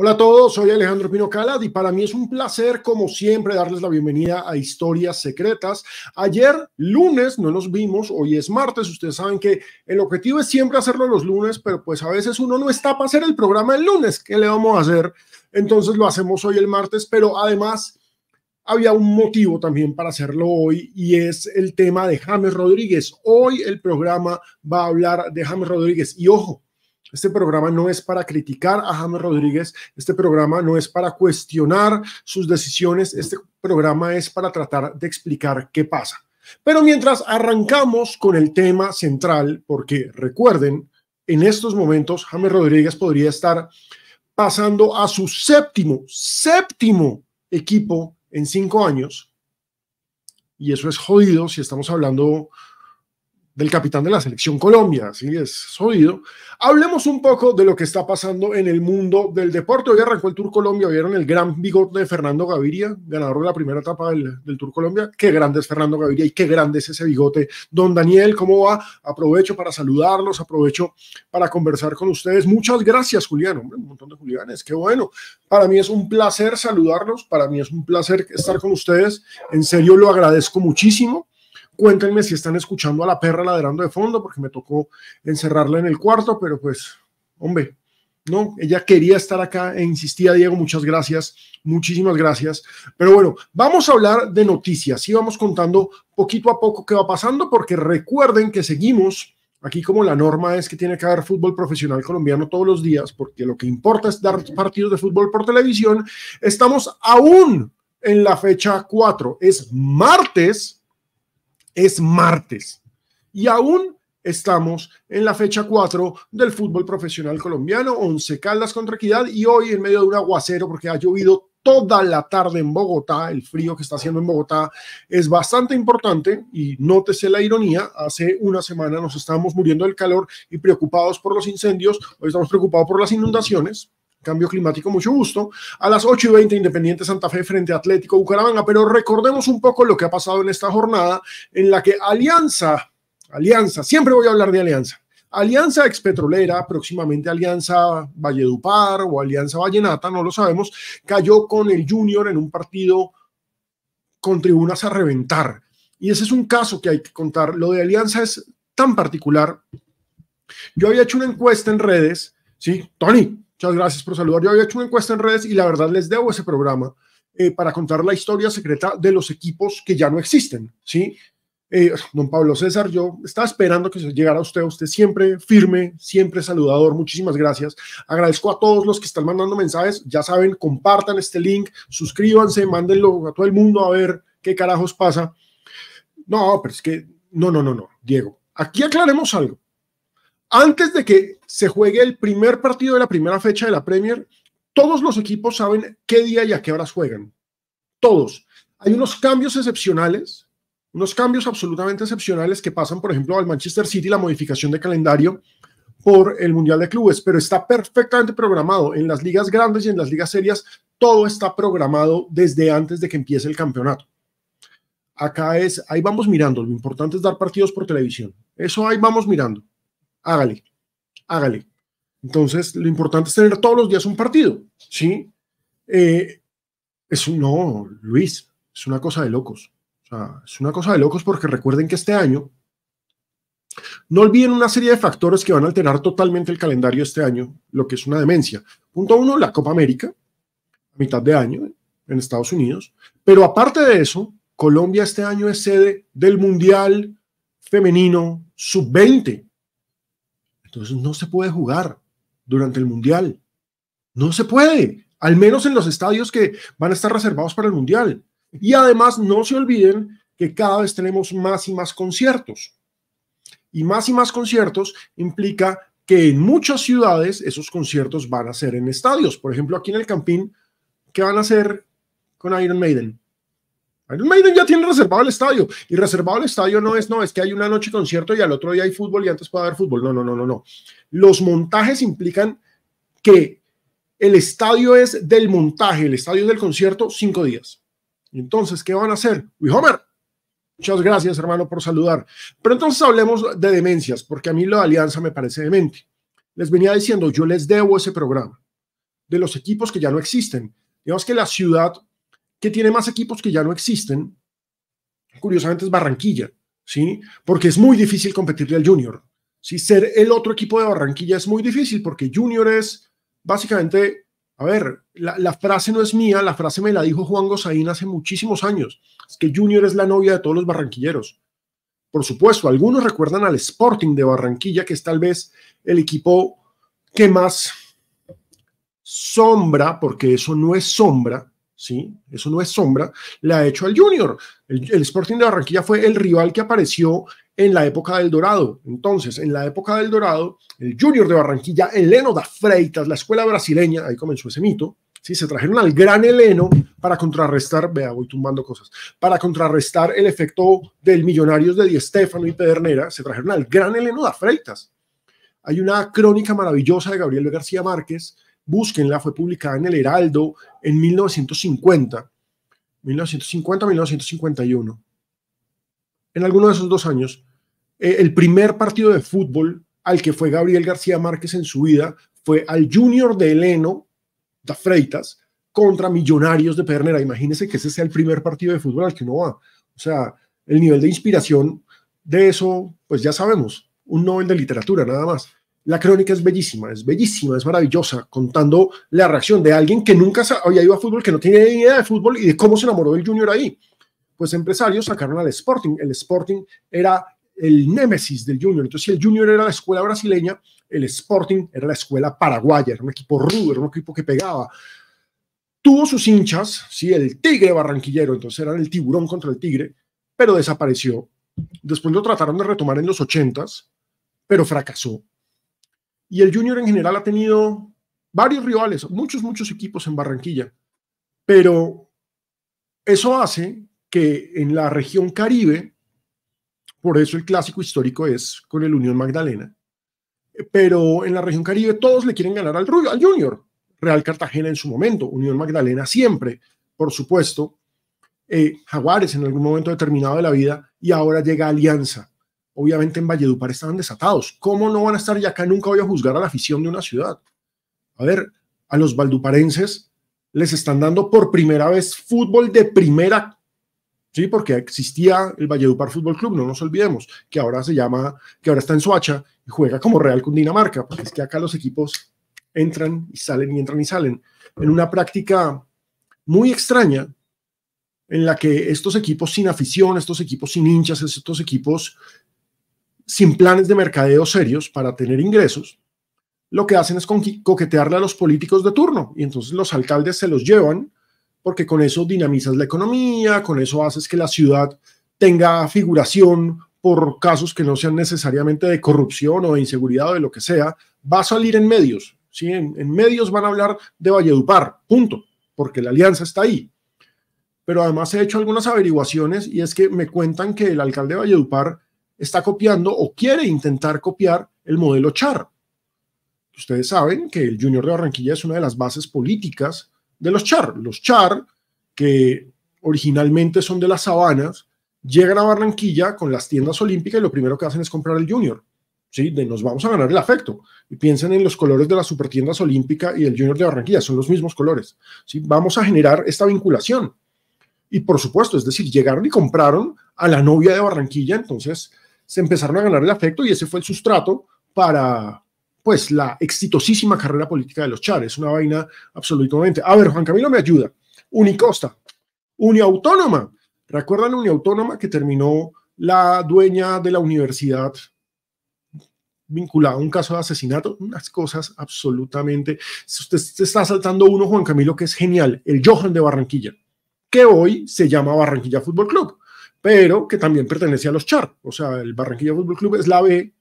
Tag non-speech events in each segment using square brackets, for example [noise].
Hola a todos, soy Alejandro Pino Calad y para mí es un placer, como siempre, darles la bienvenida a Historias Secretas. Ayer, lunes, no nos vimos, hoy es martes. Ustedes saben que el objetivo es siempre hacerlo los lunes, pero pues a veces uno no está para hacer el programa el lunes. ¿Qué le vamos a hacer? Entonces lo hacemos hoy el martes, pero además había un motivo también para hacerlo hoy y es el tema de James Rodríguez. Hoy el programa va a hablar de James Rodríguez y ojo este programa no es para criticar a James Rodríguez, este programa no es para cuestionar sus decisiones, este programa es para tratar de explicar qué pasa. Pero mientras arrancamos con el tema central, porque recuerden, en estos momentos James Rodríguez podría estar pasando a su séptimo, séptimo equipo en cinco años. Y eso es jodido si estamos hablando del capitán de la selección Colombia, así es jodido. Hablemos un poco de lo que está pasando en el mundo del deporte. Hoy arrancó el Tour Colombia, vieron el gran bigote de Fernando Gaviria, ganador de la primera etapa del, del, Tour Colombia. Qué grande es Fernando Gaviria y qué grande es ese bigote. Don Daniel, ¿cómo va? Aprovecho para saludarlos, aprovecho para conversar con ustedes. Muchas gracias, Julián. Hombre, un montón de Julianes, qué bueno. Para mí es un placer saludarlos, para mí es un placer estar con ustedes. En serio, lo agradezco muchísimo. Cuéntenme si están escuchando a la perra ladrando de fondo, porque me tocó encerrarla en el cuarto, pero pues, hombre, no, ella quería estar acá e insistía, Diego, muchas gracias, muchísimas gracias. Pero bueno, vamos a hablar de noticias y vamos contando poquito a poco qué va pasando, porque recuerden que seguimos. Aquí como la norma es que tiene que haber fútbol profesional colombiano todos los días, porque lo que importa es dar partidos de fútbol por televisión. Estamos aún en la fecha 4, es martes es martes. Y aún estamos en la fecha 4 del fútbol profesional colombiano, 11 Caldas contra Equidad y hoy en medio de un aguacero porque ha llovido toda la tarde en Bogotá, el frío que está haciendo en Bogotá es bastante importante y nótese la ironía, hace una semana nos estábamos muriendo del calor y preocupados por los incendios, hoy estamos preocupados por las inundaciones, Cambio climático, mucho gusto. A las 8 y 20, Independiente Santa Fe frente a Atlético Bucaramanga. Pero recordemos un poco lo que ha pasado en esta jornada en la que Alianza, Alianza, siempre voy a hablar de Alianza. Alianza Expetrolera, próximamente Alianza Valledupar o Alianza Vallenata, no lo sabemos, cayó con el Junior en un partido con tribunas a reventar. Y ese es un caso que hay que contar. Lo de Alianza es tan particular. Yo había hecho una encuesta en redes, ¿sí? Tony, Muchas gracias por saludar. Yo había hecho una encuesta en redes y la verdad les debo ese programa eh, para contar la historia secreta de los equipos que ya no existen, ¿sí? Eh, don Pablo César, yo estaba esperando que llegara usted, usted siempre firme, siempre saludador, muchísimas gracias. Agradezco a todos los que están mandando mensajes, ya saben, compartan este link, suscríbanse, mándenlo a todo el mundo a ver qué carajos pasa. No, pero es que, no, no, no, no, Diego, aquí aclaremos algo antes de que se juegue el primer partido de la primera fecha de la Premier, todos los equipos saben qué día y a qué horas juegan. Todos. Hay unos cambios excepcionales, unos cambios absolutamente excepcionales que pasan, por ejemplo, al Manchester City, la modificación de calendario por el Mundial de Clubes, pero está perfectamente programado. En las ligas grandes y en las ligas serias, todo está programado desde antes de que empiece el campeonato. Acá es, ahí vamos mirando, lo importante es dar partidos por televisión. Eso ahí vamos mirando hágale, hágale. Entonces, lo importante es tener todos los días un partido, ¿sí? Eh, es no, Luis, es una cosa de locos. O sea, es una cosa de locos porque recuerden que este año, no olviden una serie de factores que van a alterar totalmente el calendario este año, lo que es una demencia. Punto uno, la Copa América, mitad de año en Estados Unidos. Pero aparte de eso, Colombia este año es sede del Mundial Femenino Sub-20 entonces no se puede jugar durante el Mundial. No se puede, al menos en los estadios que van a estar reservados para el Mundial. Y además no se olviden que cada vez tenemos más y más conciertos. Y más y más conciertos implica que en muchas ciudades esos conciertos van a ser en estadios. Por ejemplo, aquí en el Campín, ¿qué van a hacer con Iron Maiden? Iron Maiden ya tiene reservado el estadio y reservado el estadio no es, no, es que hay una noche concierto y al otro día hay fútbol y antes puede haber fútbol. No, no, no, no, no. Los montajes implican que el estadio es del montaje, el estadio es del concierto, cinco días. Entonces, ¿qué van a hacer? Uy, Homer, muchas gracias, hermano, por saludar. Pero entonces hablemos de demencias, porque a mí la alianza me parece demente. Les venía diciendo, yo les debo ese programa. de los equipos que ya no existen. Digamos que la ciudad que tiene más equipos que ya no existen, curiosamente es Barranquilla, ¿sí? Porque es muy difícil competirle al Junior. ¿sí? Ser el otro equipo de Barranquilla es muy difícil porque Junior es básicamente, a ver, la, frase no es mía, la frase me la dijo Juan Gozaín hace muchísimos años, es que Junior es la novia de todos los barranquilleros. Por supuesto, algunos recuerdan al Sporting de Barranquilla, que es tal vez el equipo que más sombra, porque eso no es sombra, ¿sí? Eso no es sombra, le ha hecho al Junior. El, Sporting de Barranquilla fue el rival que apareció en la época del Dorado. Entonces, en la época del Dorado, el Junior de Barranquilla, Eleno da Freitas, la escuela brasileña, ahí comenzó ese mito, ¿sí? Se trajeron al gran Eleno para contrarrestar, vea, voy tumbando cosas, para contrarrestar el efecto del Millonarios de Di Stefano y Pedernera, se trajeron al gran Eleno da Freitas. Hay una crónica maravillosa de Gabriel García Márquez, búsquenla, fue publicada en el Heraldo en 1950, 1950-1951. En alguno de esos dos años, eh, el primer partido de fútbol al que fue Gabriel García Márquez en su vida fue al Junior de Eleno, da Freitas, contra Millonarios de Pernera. Imagínense que ese sea el primer partido de fútbol al que uno va. O sea, el nivel de inspiración de eso, pues ya sabemos, un Nobel de literatura, nada más. La crónica es bellísima, es bellísima, es maravillosa, contando la reacción de alguien que nunca había ido a fútbol, que no tiene ni idea de fútbol y de cómo se enamoró del Junior ahí. Pues empresarios sacaron al Sporting. El Sporting era el némesis del Junior. Entonces, si el Junior era la escuela brasileña, el Sporting era la escuela paraguaya, era un equipo rudo, era un equipo que pegaba. Tuvo sus hinchas, sí, el tigre barranquillero, entonces era el tiburón contra el tigre, pero desapareció. Después lo trataron de retomar en los ochentas, pero fracasó. Y el Junior en general ha tenido varios rivales, muchos, muchos equipos en Barranquilla. Pero eso hace que en la región Caribe, por eso el clásico histórico es con el Unión Magdalena, pero en la región Caribe todos le quieren ganar al, al Junior. Real Cartagena en su momento, Unión Magdalena siempre, por supuesto, eh, Jaguares en algún momento determinado de la vida y ahora llega Alianza obviamente en Valledupar estaban desatados. ¿Cómo no van a estar? Y acá nunca voy a juzgar a la afición de una ciudad. A ver, a los valduparenses les están dando por primera vez fútbol de primera, sí, porque existía el Valledupar Fútbol Club, no nos olvidemos, que ahora se llama, que ahora está en Soacha y juega como Real Cundinamarca, porque es que acá los equipos entran y salen y entran y salen en una práctica muy extraña en la que estos equipos sin afición, estos equipos sin hinchas, estos equipos sin planes de mercadeo serios para tener ingresos, lo que hacen es coquetearle a los políticos de turno y entonces los alcaldes se los llevan porque con eso dinamizas la economía, con eso haces que la ciudad tenga figuración por casos que no sean necesariamente de corrupción o de inseguridad o de lo que sea, va a salir en medios. ¿sí? En, en medios van a hablar de Valledupar, punto, porque la alianza está ahí. Pero además he hecho algunas averiguaciones y es que me cuentan que el alcalde de Valledupar está copiando o quiere intentar copiar el modelo Char. Ustedes saben que el Junior de Barranquilla es una de las bases políticas de los Char. Los Char, que originalmente son de las sabanas, llegan a Barranquilla con las tiendas olímpicas y lo primero que hacen es comprar el Junior. ¿sí? De nos vamos a ganar el afecto. Y piensen en los colores de las supertiendas olímpica y el Junior de Barranquilla, son los mismos colores. ¿sí? Vamos a generar esta vinculación. Y por supuesto, es decir, llegaron y compraron a la novia de Barranquilla, entonces se empezaron a ganar el afecto y ese fue el sustrato para pues la exitosísima carrera política de los Chares, una vaina absolutamente. A ver, Juan Camilo me ayuda. Unicosta, Uniautónoma. ¿Recuerdan Uniautónoma que terminó la dueña de la universidad vinculada a un caso de asesinato? Unas cosas absolutamente. Usted se está saltando uno, Juan Camilo, que es genial, el Johan de Barranquilla, que hoy se llama Barranquilla Fútbol Club pero que también pertenece a los Char. O sea, el Barranquilla Fútbol Club es la B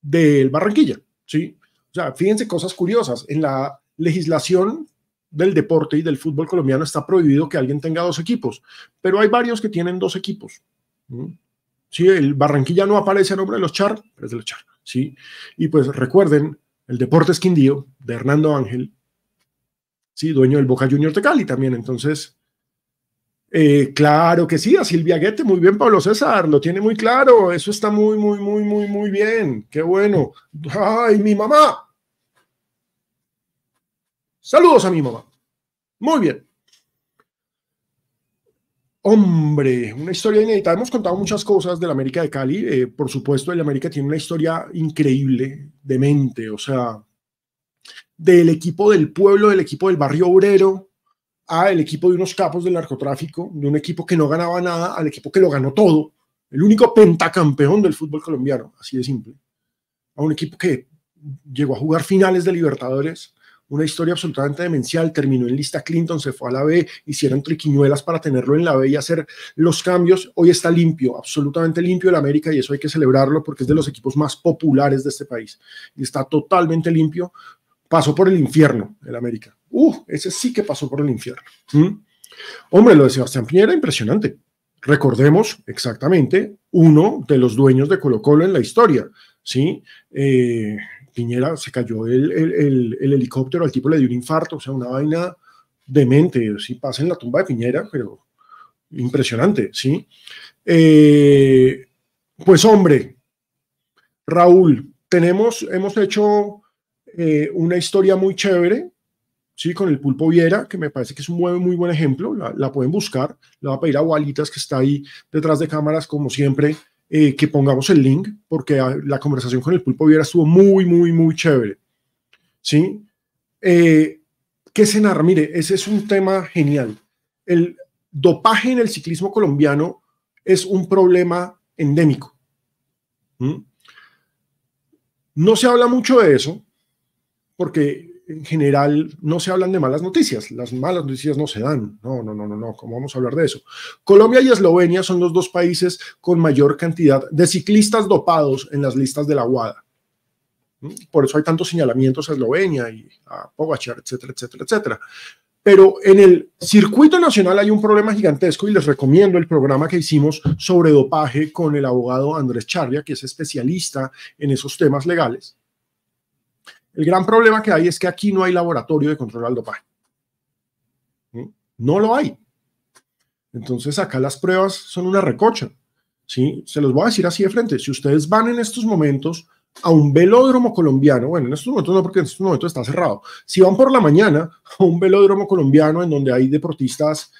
del Barranquilla, ¿sí? O sea, fíjense cosas curiosas. En la legislación del deporte y del fútbol colombiano está prohibido que alguien tenga dos equipos, pero hay varios que tienen dos equipos. Sí, el Barranquilla no aparece a nombre de los Char, pero es de los Char, ¿sí? Y pues recuerden, el Deportes Quindío de Hernando Ángel, sí, dueño del Boca Juniors de Cali también, entonces eh, claro que sí, a Silvia Guete, muy bien, Pablo César, lo tiene muy claro, eso está muy, muy, muy, muy, muy bien, qué bueno. ¡Ay, mi mamá! Saludos a mi mamá. Muy bien. Hombre, una historia inédita. Hemos contado muchas cosas del América de Cali. Eh, por supuesto, el América tiene una historia increíble, demente. O sea, del equipo del pueblo, del equipo del barrio obrero, a el equipo de unos capos del narcotráfico, de un equipo que no ganaba nada, al equipo que lo ganó todo. El único pentacampeón del fútbol colombiano, así de simple. A un equipo que llegó a jugar finales de Libertadores, una historia absolutamente demencial, terminó en lista Clinton, se fue a la B, hicieron triquiñuelas para tenerlo en la B y hacer los cambios. Hoy está limpio, absolutamente limpio el América y eso hay que celebrarlo porque es de los equipos más populares de este país. Y está totalmente limpio. Pasó por el infierno el América. Uh, ese sí que pasó por el infierno. ¿Mm? Hombre, lo de Sebastián Piñera, impresionante. Recordemos exactamente uno de los dueños de Colo Colo en la historia, ¿sí? Eh, Piñera se cayó el, el, helicóptero, al tipo le dio un infarto, o sea, una vaina demente, sí pasa en la tumba de Piñera, pero impresionante, ¿sí? Eh, pues hombre, Raúl, tenemos, hemos hecho eh, una historia muy chévere, ¿sí? Con el Pulpo Viera, que me parece que es un muy, muy buen ejemplo, la, la pueden buscar, le va a pedir a Walitas, que está ahí detrás de cámaras, como siempre, eh, que pongamos el link, porque la conversación con el Pulpo Viera estuvo muy, muy, muy chévere. ¿Sí? Eh, ¿Qué se narra? Mire, ese es un tema genial. El dopaje en el ciclismo colombiano es un problema endémico. No se habla mucho de eso, porque en general no se hablan de malas noticias, las malas noticias no se dan, no, no, no, no, no, ¿cómo vamos a hablar de eso? Colombia y Eslovenia son los dos países con mayor cantidad de ciclistas dopados en las listas de la WADA. ¿Mm? Por eso hay tantos señalamientos a Eslovenia y a Pogachar, etcétera, etcétera, etcétera. Pero en el circuito nacional hay un problema gigantesco y les recomiendo el programa que hicimos sobre dopaje con el abogado Andrés Charria, que es especialista en esos temas legales el gran problema que hay es que aquí no hay laboratorio de control al dopaje. No lo hay. Entonces acá las pruebas son una recocha. ¿sí? Se los voy a decir así de frente. Si ustedes van en estos momentos a un velódromo colombiano, bueno, en estos momentos no, porque en estos momentos está cerrado. Si van por la mañana a un velódromo colombiano en donde hay deportistas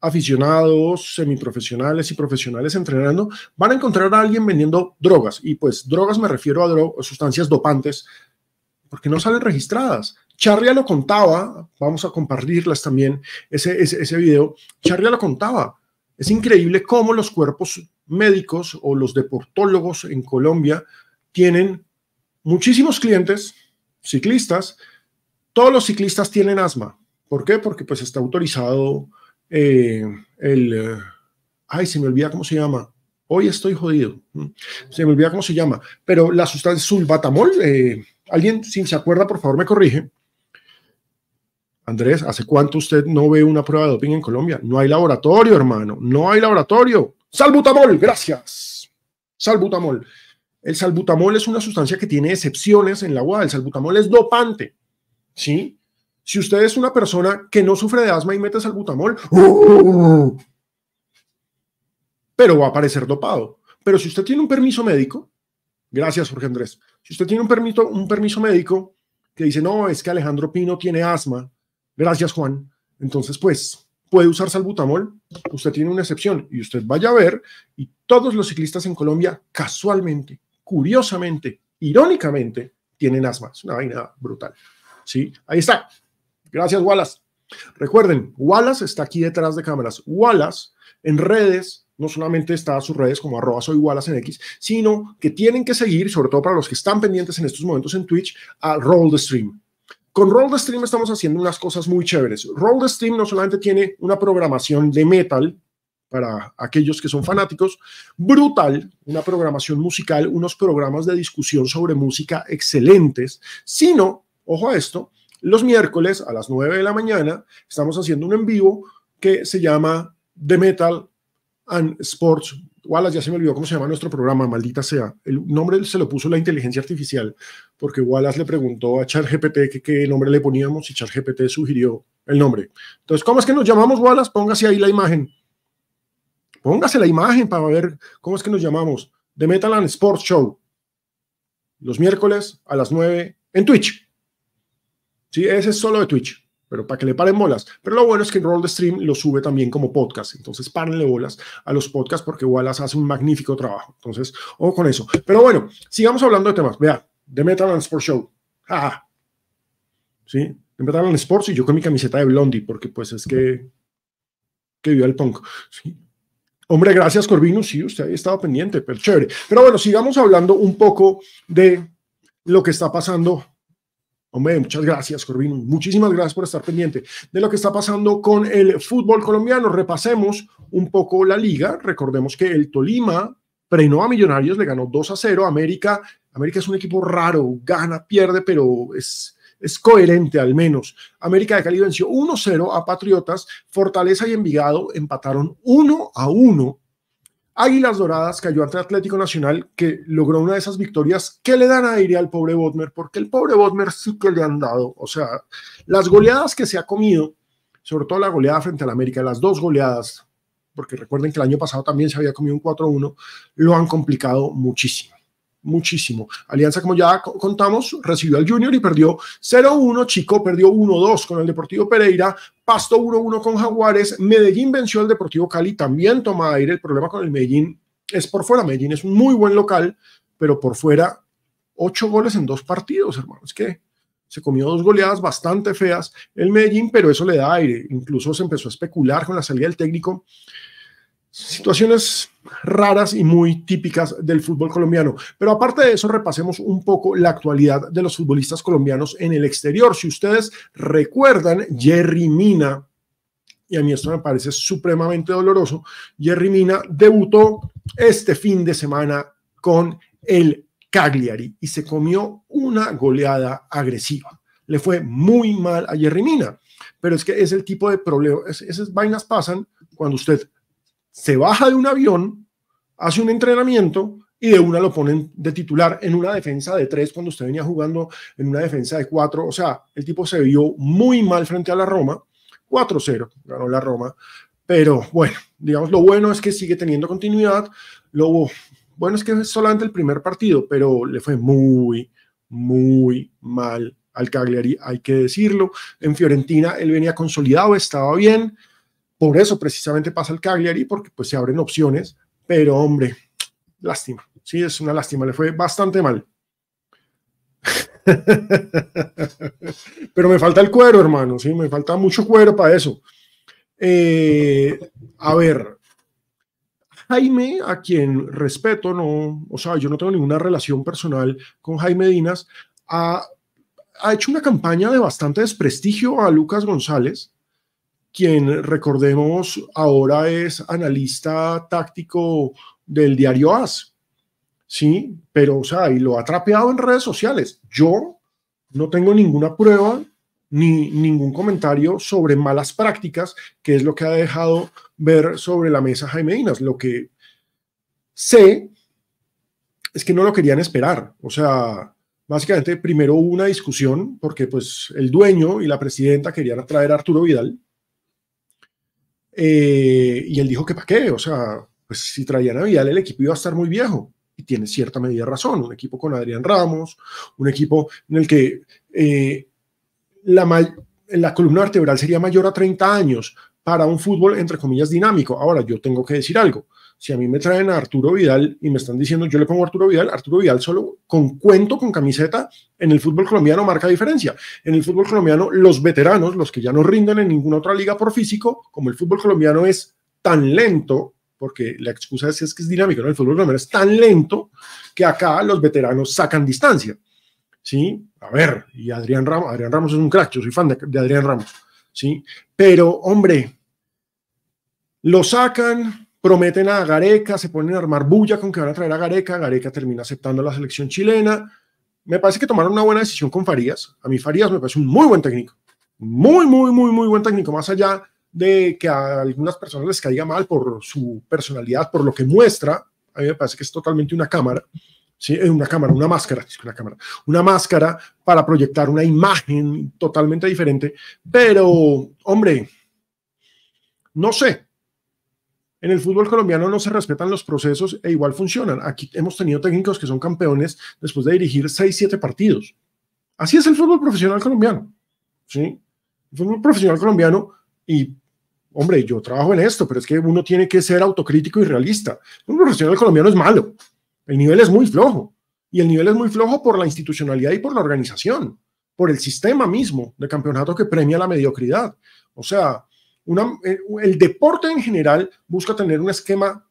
aficionados, semiprofesionales y profesionales entrenando, van a encontrar a alguien vendiendo drogas. Y pues drogas me refiero a sustancias dopantes porque no salen registradas. Charria lo contaba, vamos a compartirlas también, ese, ese, video. Charria lo contaba. Es increíble cómo los cuerpos médicos o los deportólogos en Colombia tienen muchísimos clientes, ciclistas. Todos los ciclistas tienen asma. ¿Por qué? Porque pues está autorizado eh, el... Eh, ay, se me olvida cómo se llama. Hoy estoy jodido. Se me olvida cómo se llama. Pero la sustancia sulbatamol, eh, Alguien, si se acuerda, por favor, me corrige. Andrés, ¿hace cuánto usted no ve una prueba de doping en Colombia? No hay laboratorio, hermano. No hay laboratorio. Salbutamol, gracias. Salbutamol. El salbutamol es una sustancia que tiene excepciones en la agua. El salbutamol es dopante. ¿Sí? Si usted es una persona que no sufre de asma y mete salbutamol, pero va a aparecer dopado. Pero si usted tiene un permiso médico, gracias Jorge Andrés, si usted tiene un permiso, un permiso médico que dice, no, es que Alejandro Pino tiene asma, gracias Juan, entonces pues puede usar salbutamol, usted tiene una excepción y usted vaya a ver y todos los ciclistas en Colombia casualmente, curiosamente, irónicamente, tienen asma. Es una vaina brutal. ¿Sí? Ahí está. Gracias, Wallace. Recuerden, Wallace está aquí detrás de cámaras. Wallace en redes no solamente está a sus redes como arroba soy Wallace en X, sino que tienen que seguir, sobre todo para los que están pendientes en estos momentos en Twitch, a Roll the Stream. Con Roll the Stream estamos haciendo unas cosas muy chéveres. Roll the Stream no solamente tiene una programación de metal para aquellos que son fanáticos, brutal, una programación musical, unos programas de discusión sobre música excelentes, sino, ojo a esto, los miércoles a las 9 de la mañana estamos haciendo un en vivo que se llama The Metal and Sports. Wallace, ya se me olvidó cómo se llama nuestro programa, maldita sea. El nombre se lo puso la inteligencia artificial, porque Wallace le preguntó a ChatGPT que qué nombre le poníamos y ChatGPT sugirió el nombre. Entonces, ¿cómo es que nos llamamos, Wallace? Póngase ahí la imagen. Póngase la imagen para ver cómo es que nos llamamos. The Metal and Sports Show. Los miércoles a las 9 en Twitch. Sí, ese es solo de Twitch pero para que le paren bolas. Pero lo bueno es que Roll the Stream lo sube también como podcast. Entonces, párenle bolas a los podcasts porque Wallace hace un magnífico trabajo. Entonces, ojo con eso. Pero bueno, sigamos hablando de temas. Vea, de Metal and Sports Show. Ah, sí, de Metal and Sports y yo con mi camiseta de Blondie porque pues es que que vio el punk. Sí. Hombre, gracias Corvinus. Sí, usted ahí estaba pendiente, pero chévere. Pero bueno, sigamos hablando un poco de lo que está pasando Hombre, muchas gracias, Corvino. Muchísimas gracias por estar pendiente de lo que está pasando con el fútbol colombiano. Repasemos un poco la liga. Recordemos que el Tolima frenó a Millonarios, le ganó 2 a 0. América, América es un equipo raro, gana, pierde, pero es, es coherente al menos. América de Cali venció 1-0 a Patriotas. Fortaleza y Envigado empataron 1 a 1 Águilas Doradas cayó ante Atlético Nacional, que logró una de esas victorias que le dan aire al pobre Bodmer, porque el pobre Bodmer sí que le han dado. O sea, las goleadas que se ha comido, sobre todo la goleada frente al América, las dos goleadas, porque recuerden que el año pasado también se había comido un 4-1, lo han complicado muchísimo muchísimo. Alianza, como ya contamos, recibió al Junior y perdió 0-1. Chico perdió 1-2 con el Deportivo Pereira. Pasto 1-1 con Jaguares. Medellín venció al Deportivo Cali. También toma aire. El problema con el Medellín es por fuera. Medellín es un muy buen local, pero por fuera, ocho goles en dos partidos, hermanos. Es que se comió dos goleadas bastante feas el Medellín, pero eso le da aire. Incluso se empezó a especular con la salida del técnico situaciones raras y muy típicas del fútbol colombiano. Pero aparte de eso, repasemos un poco la actualidad de los futbolistas colombianos en el exterior. Si ustedes recuerdan, Jerry Mina, y a mí esto me parece supremamente doloroso, Jerry Mina debutó este fin de semana con el Cagliari y se comió una goleada agresiva. Le fue muy mal a Jerry Mina, pero es que es el tipo de problema, esas vainas pasan cuando usted se baja de un avión, hace un entrenamiento y de una lo ponen de titular en una defensa de tres cuando usted venía jugando en una defensa de cuatro. O sea, el tipo se vio muy mal frente a la Roma. 4-0 ganó la Roma. Pero bueno, digamos, lo bueno es que sigue teniendo continuidad. Lo bueno es que es solamente el primer partido, pero le fue muy, muy mal al Cagliari, hay que decirlo. En Fiorentina él venía consolidado, estaba bien por eso precisamente pasa el Cagliari, porque pues se abren opciones, pero hombre, lástima, sí, es una lástima, le fue bastante mal. [laughs] pero me falta el cuero, hermano, sí, me falta mucho cuero para eso. Eh, a ver, Jaime, a quien respeto, no, o sea, yo no tengo ninguna relación personal con Jaime Dinas, ha, ha hecho una campaña de bastante desprestigio a Lucas González quien recordemos ahora es analista táctico del diario AS. Sí, pero o sea, y lo ha trapeado en redes sociales. Yo no tengo ninguna prueba ni ningún comentario sobre malas prácticas, que es lo que ha dejado ver sobre la mesa Jaime Dinas. Lo que sé es que no lo querían esperar. O sea, básicamente primero hubo una discusión porque pues el dueño y la presidenta querían traer a Arturo Vidal eh, y él dijo que para qué, o sea, pues si traían a Vidal el equipo iba a estar muy viejo. Y tiene cierta medida razón. Un equipo con Adrián Ramos, un equipo en el que eh, la, la columna vertebral sería mayor a 30 años para un fútbol, entre comillas, dinámico. Ahora, yo tengo que decir algo. Si a mí me traen a Arturo Vidal y me están diciendo, yo le pongo a Arturo Vidal, Arturo Vidal solo con cuento, con camiseta, en el fútbol colombiano marca diferencia. En el fútbol colombiano, los veteranos, los que ya no rinden en ninguna otra liga por físico, como el fútbol colombiano es tan lento, porque la excusa es, que es dinámico, ¿no? El fútbol colombiano es tan lento que acá los veteranos sacan distancia. ¿Sí? A ver, y Adrián Ramos, Adrián Ramos es un crack, yo soy fan de, de Adrián Ramos. ¿Sí? Pero, hombre, lo sacan, prometen a Gareca, se ponen a armar bulla con que van a traer a Gareca, Gareca termina aceptando la selección chilena. Me parece que tomaron una buena decisión con Farías. A mí Farías me parece un muy buen técnico. Muy, muy, muy, muy buen técnico, más allá de que a algunas personas les caiga mal por su personalidad, por lo que muestra, a mí me parece que es totalmente una cámara, ¿sí? una cámara, una máscara, una cámara, una máscara para proyectar una imagen totalmente diferente, pero, hombre, no sé, en el fútbol colombiano no se respetan los procesos e igual funcionan. Aquí hemos tenido técnicos que son campeones después de dirigir 6, 7 partidos. Así es el fútbol profesional colombiano. ¿sí? El fútbol profesional colombiano, y hombre, yo trabajo en esto, pero es que uno tiene que ser autocrítico y realista. Fútbol profesional colombiano es malo, el nivel es muy flojo, y el nivel es muy flojo por la institucionalidad y por la organización, por el sistema mismo de campeonato que premia la mediocridad. O sea, eh, el deporte en general busca tener un esquema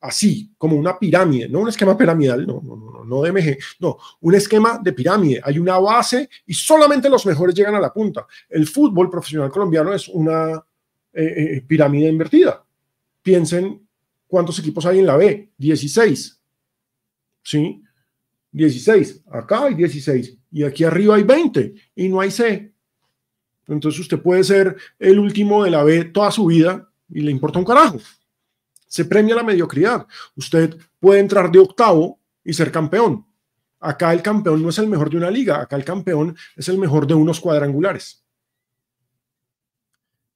así, como una pirámide, no un esquema piramidal, no, no, no, no de MG, no, un esquema de pirámide. Hay una base y solamente los mejores llegan a la punta. El fútbol profesional colombiano es una eh, eh, pirámide invertida. Piensen cuántos equipos hay en la B, 16. ¿Sí? 16. Acá hay 16 y aquí arriba hay 20 y no hay C. Entonces usted puede ser el último de la B toda su vida y le importa un carajo. Se premia la mediocridad. Usted puede entrar de octavo y ser campeón. Acá el campeón no es el mejor de una liga, acá el campeón es el mejor de unos cuadrangulares.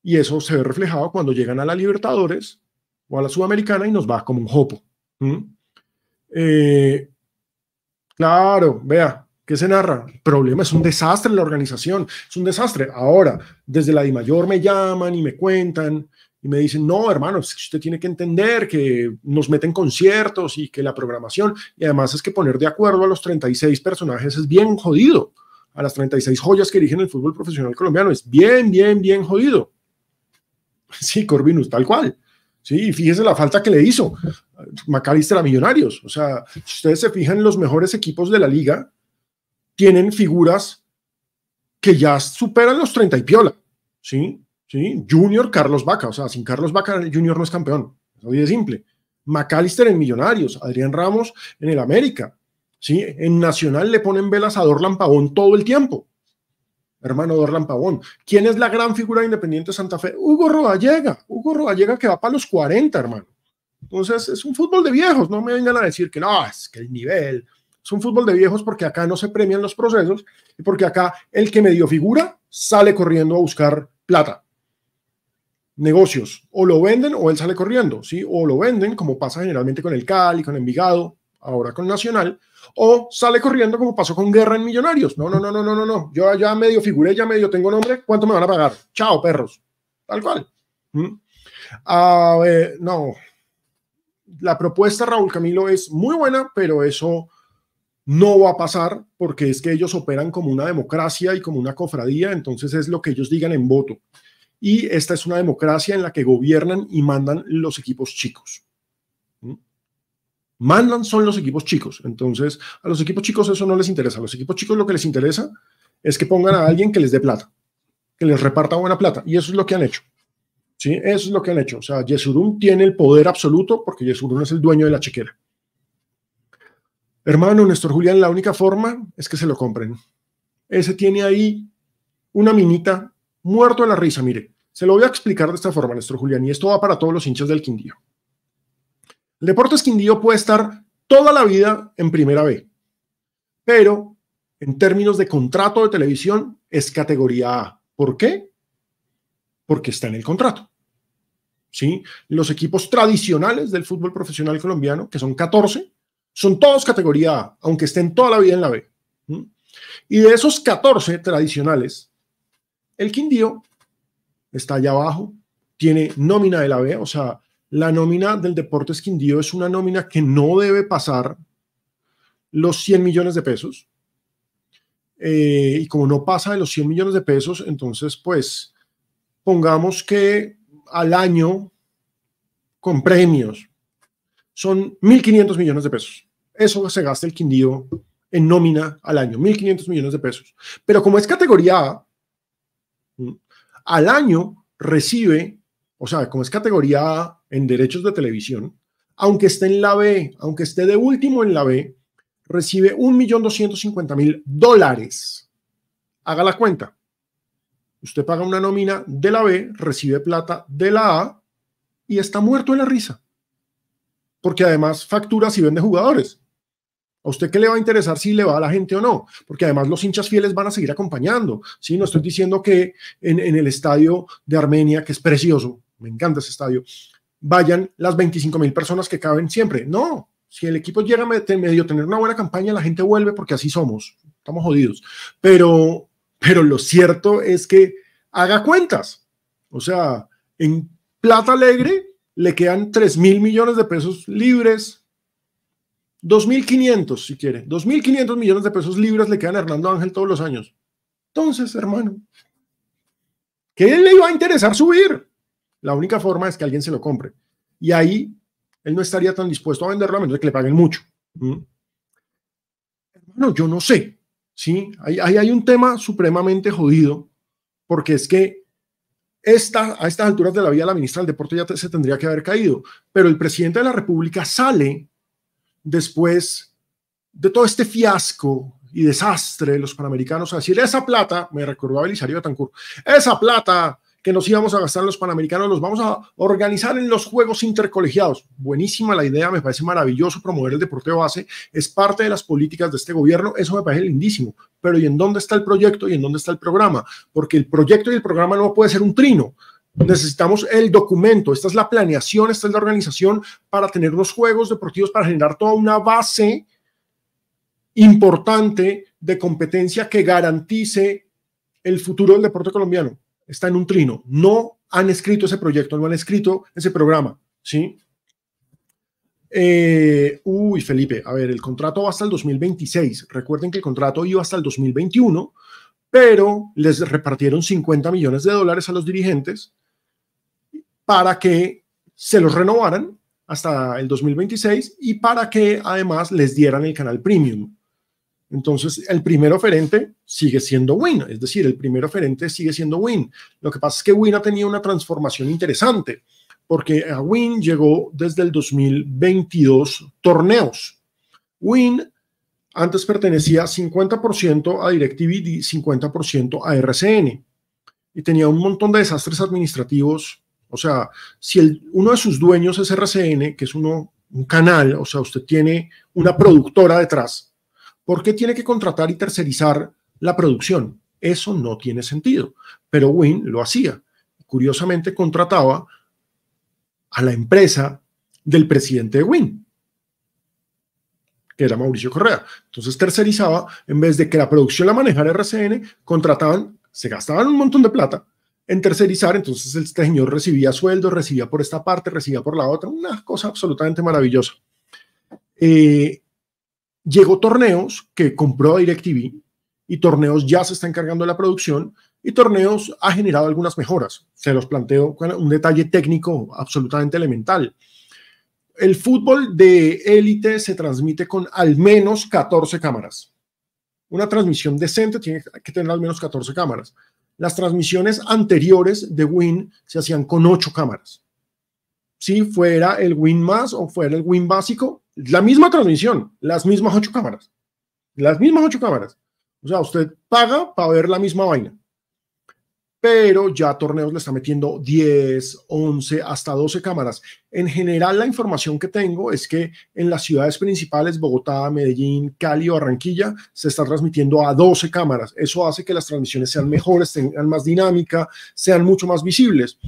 Y eso se ve reflejado cuando llegan a la Libertadores o a la Sudamericana y nos va como un jopo. Eh, claro, vea, ¿qué se narra? El problema es un desastre en la organización, es un desastre. Ahora, desde la Di Mayor me llaman y me cuentan y me dicen, no, hermano, usted tiene que entender que nos meten conciertos y que la programación, y además es que poner de acuerdo a los 36 personajes es bien jodido, a las 36 joyas que dirigen el fútbol profesional colombiano, es bien, bien, bien jodido. [laughs] Sí, Corvinus, tal cual. Sí, fíjese la falta que le hizo Macalister a Millonarios. O sea, si ustedes se fijan, los mejores equipos de la liga tienen figuras que ya superan los 30 y piola. ¿sí? ¿sí? Junior Carlos Vaca, o sea, sin Carlos Vaca Junior no es campeón, así de simple. McAllister en Millonarios, Adrián Ramos en el América, ¿sí? En Nacional le ponen velas a Dorlan Pavón todo el tiempo. Hermano Dorlan Pavón. ¿Quién es la gran figura de Independiente Santa Fe? Hugo Rodallega. Hugo Rodallega que va para los 40, hermano. Entonces, es un fútbol de viejos. No me vengan a decir que no, es que el nivel. Es un fútbol de viejos porque acá no se premian los procesos y porque acá el que medio figura sale corriendo a buscar plata negocios, o lo venden o él sale corriendo, ¿sí? O lo venden, como pasa generalmente con el Cali, con Envigado, ahora con Nacional, o sale corriendo como pasó con Guerra en Millonarios. No, no, no, no, no, no, no. Yo ya medio figuré, ya medio tengo nombre, ¿cuánto me van a pagar? Chao, perros. Tal cual. ¿Mm? A ver, no. La propuesta, Raúl Camilo, es muy buena, pero eso no va a pasar porque es que ellos operan como una democracia y como una cofradía, entonces es lo que ellos digan en voto y esta es una democracia en la que gobiernan y mandan los equipos chicos. ¿Mm? Mandan son los equipos chicos. Entonces, a los equipos chicos eso no les interesa. A los equipos chicos lo que les interesa es que pongan a alguien que les dé plata, que les reparta buena plata. Y eso es lo que han hecho. ¿Sí? Eso es lo que han hecho. O sea, Yesurún tiene el poder absoluto porque Yesurún es el dueño de la chequera. Hermano Néstor Julián, la única forma es que se lo compren. Ese tiene ahí una minita muerto de la risa, mire. Se lo voy a explicar de esta forma, Néstor Julián, y esto va para todos los hinchas del Quindío. Deportes Quindío puede estar toda la vida en primera B, pero en términos de contrato de televisión es categoría A. ¿Por qué? Porque está en el contrato. ¿Sí? Los equipos tradicionales del fútbol profesional colombiano, que son 14, son todos categoría A, aunque estén toda la vida en la B. Y de esos 14 tradicionales, el Quindío está allá abajo, tiene nómina de la B, o sea, la nómina del Deportes Quindío es una nómina que no debe pasar los 100 millones de pesos. Eh, y como no pasa de los 100 millones de pesos, entonces, pues, pongamos que al año, con premios, son 1.500 millones de pesos. Eso se gasta el Quindío en nómina al año, 1.500 millones de pesos. Pero como es categoría A, al año recibe, o sea, como es categoría A en derechos de televisión, aunque esté en la B, aunque esté de último en la B, recibe 1.250.000 dólares. Haga la cuenta. Usted paga una nómina de la B, recibe plata de la A y está muerto en la risa. Porque además factura si vende jugadores. ¿A usted qué le va a interesar si le va a la gente o no? Porque además los hinchas fieles van a seguir acompañando. ¿sí? No estoy diciendo que en, el estadio de Armenia, que es precioso, me encanta ese estadio, vayan las 25 mil personas que caben siempre. No, si el equipo llega a medio tener una buena campaña, la gente vuelve porque así somos. Estamos jodidos. Pero, pero lo cierto es que haga cuentas. O sea, en Plata Alegre le quedan 3 mil millones de pesos libres, 2.500 si quiere, 2.500 millones de pesos libres le quedan a Hernando Ángel todos los años. Entonces, hermano, ¿qué le iba a interesar subir? La única forma es que alguien se lo compre. Y ahí él no estaría tan dispuesto a venderlo a menos de que le paguen mucho. ¿Mm? Hermano, yo no sé. ¿sí? Ahí, hay un tema supremamente jodido, porque es que esta, a estas alturas de la vida la ministra del Deporte ya se tendría que haber caído, pero el presidente de la República sale después de todo este fiasco y desastre de los panamericanos a decir, esa plata, me recordó a Belisario Betancourt, esa plata que nos íbamos a gastar los Panamericanos, los vamos a organizar en los Juegos Intercolegiados. Buenísima la idea, me parece maravilloso promover el deporte de base, es parte de las políticas de este gobierno, eso me parece lindísimo. Pero ¿y en dónde está el proyecto y en dónde está el programa? Porque el proyecto y el programa no puede ser un trino. Necesitamos el documento, esta es la planeación, esta es la organización para tener unos juegos deportivos, para generar toda una base importante de competencia que garantice el futuro del deporte colombiano está en un trino. No han escrito ese proyecto, no han escrito ese programa, ¿sí? Eh, uy, Felipe, a ver, el contrato va hasta el 2026. Recuerden que el contrato iba hasta el 2021, pero les repartieron 50 millones de dólares a los dirigentes para que se los renovaran hasta el 2026 y para que además les dieran el canal premium. Entonces, el primer oferente sigue siendo Win, es decir, el primer oferente sigue siendo Win. Lo que pasa es que Win ha tenido una transformación interesante, porque a Win llegó desde el 2022 torneos. Win antes pertenecía 50% a DirecTV y 50% a RCN, y tenía un montón de desastres administrativos. O sea, si uno de sus dueños es RCN, que es uno, un canal, o sea, usted tiene una productora detrás, ¿Por qué tiene que contratar y tercerizar la producción? Eso no tiene sentido. Pero Win lo hacía. Curiosamente, contrataba a la empresa del presidente de Win, que era Mauricio Correa. Entonces tercerizaba, en vez de que la producción la manejara RCN, contrataban, se gastaban un montón de plata en tercerizar, entonces este señor recibía sueldo, recibía por esta parte, recibía por la otra, una cosa absolutamente maravillosa. Eh, llegó Torneos, que compró a DirecTV, y Torneos ya se está encargando de la producción, y Torneos ha generado algunas mejoras. Se los planteo con un detalle técnico absolutamente elemental. El fútbol de élite se transmite con al menos 14 cámaras. Una transmisión decente tiene que tener al menos 14 cámaras. Las transmisiones anteriores de Win se hacían con 8 cámaras. Si fuera el Win más o fuera el Win básico, la misma transmisión, las mismas ocho cámaras, las mismas ocho cámaras. O sea, usted paga para ver la misma vaina. Pero ya Torneos le está metiendo 10, 11, hasta 12 cámaras. En general, la información que tengo es que en las ciudades principales, Bogotá, Medellín, Cali o Barranquilla, se está transmitiendo a 12 cámaras. Eso hace que las transmisiones sean mejores, tengan más dinámica, sean mucho más visibles.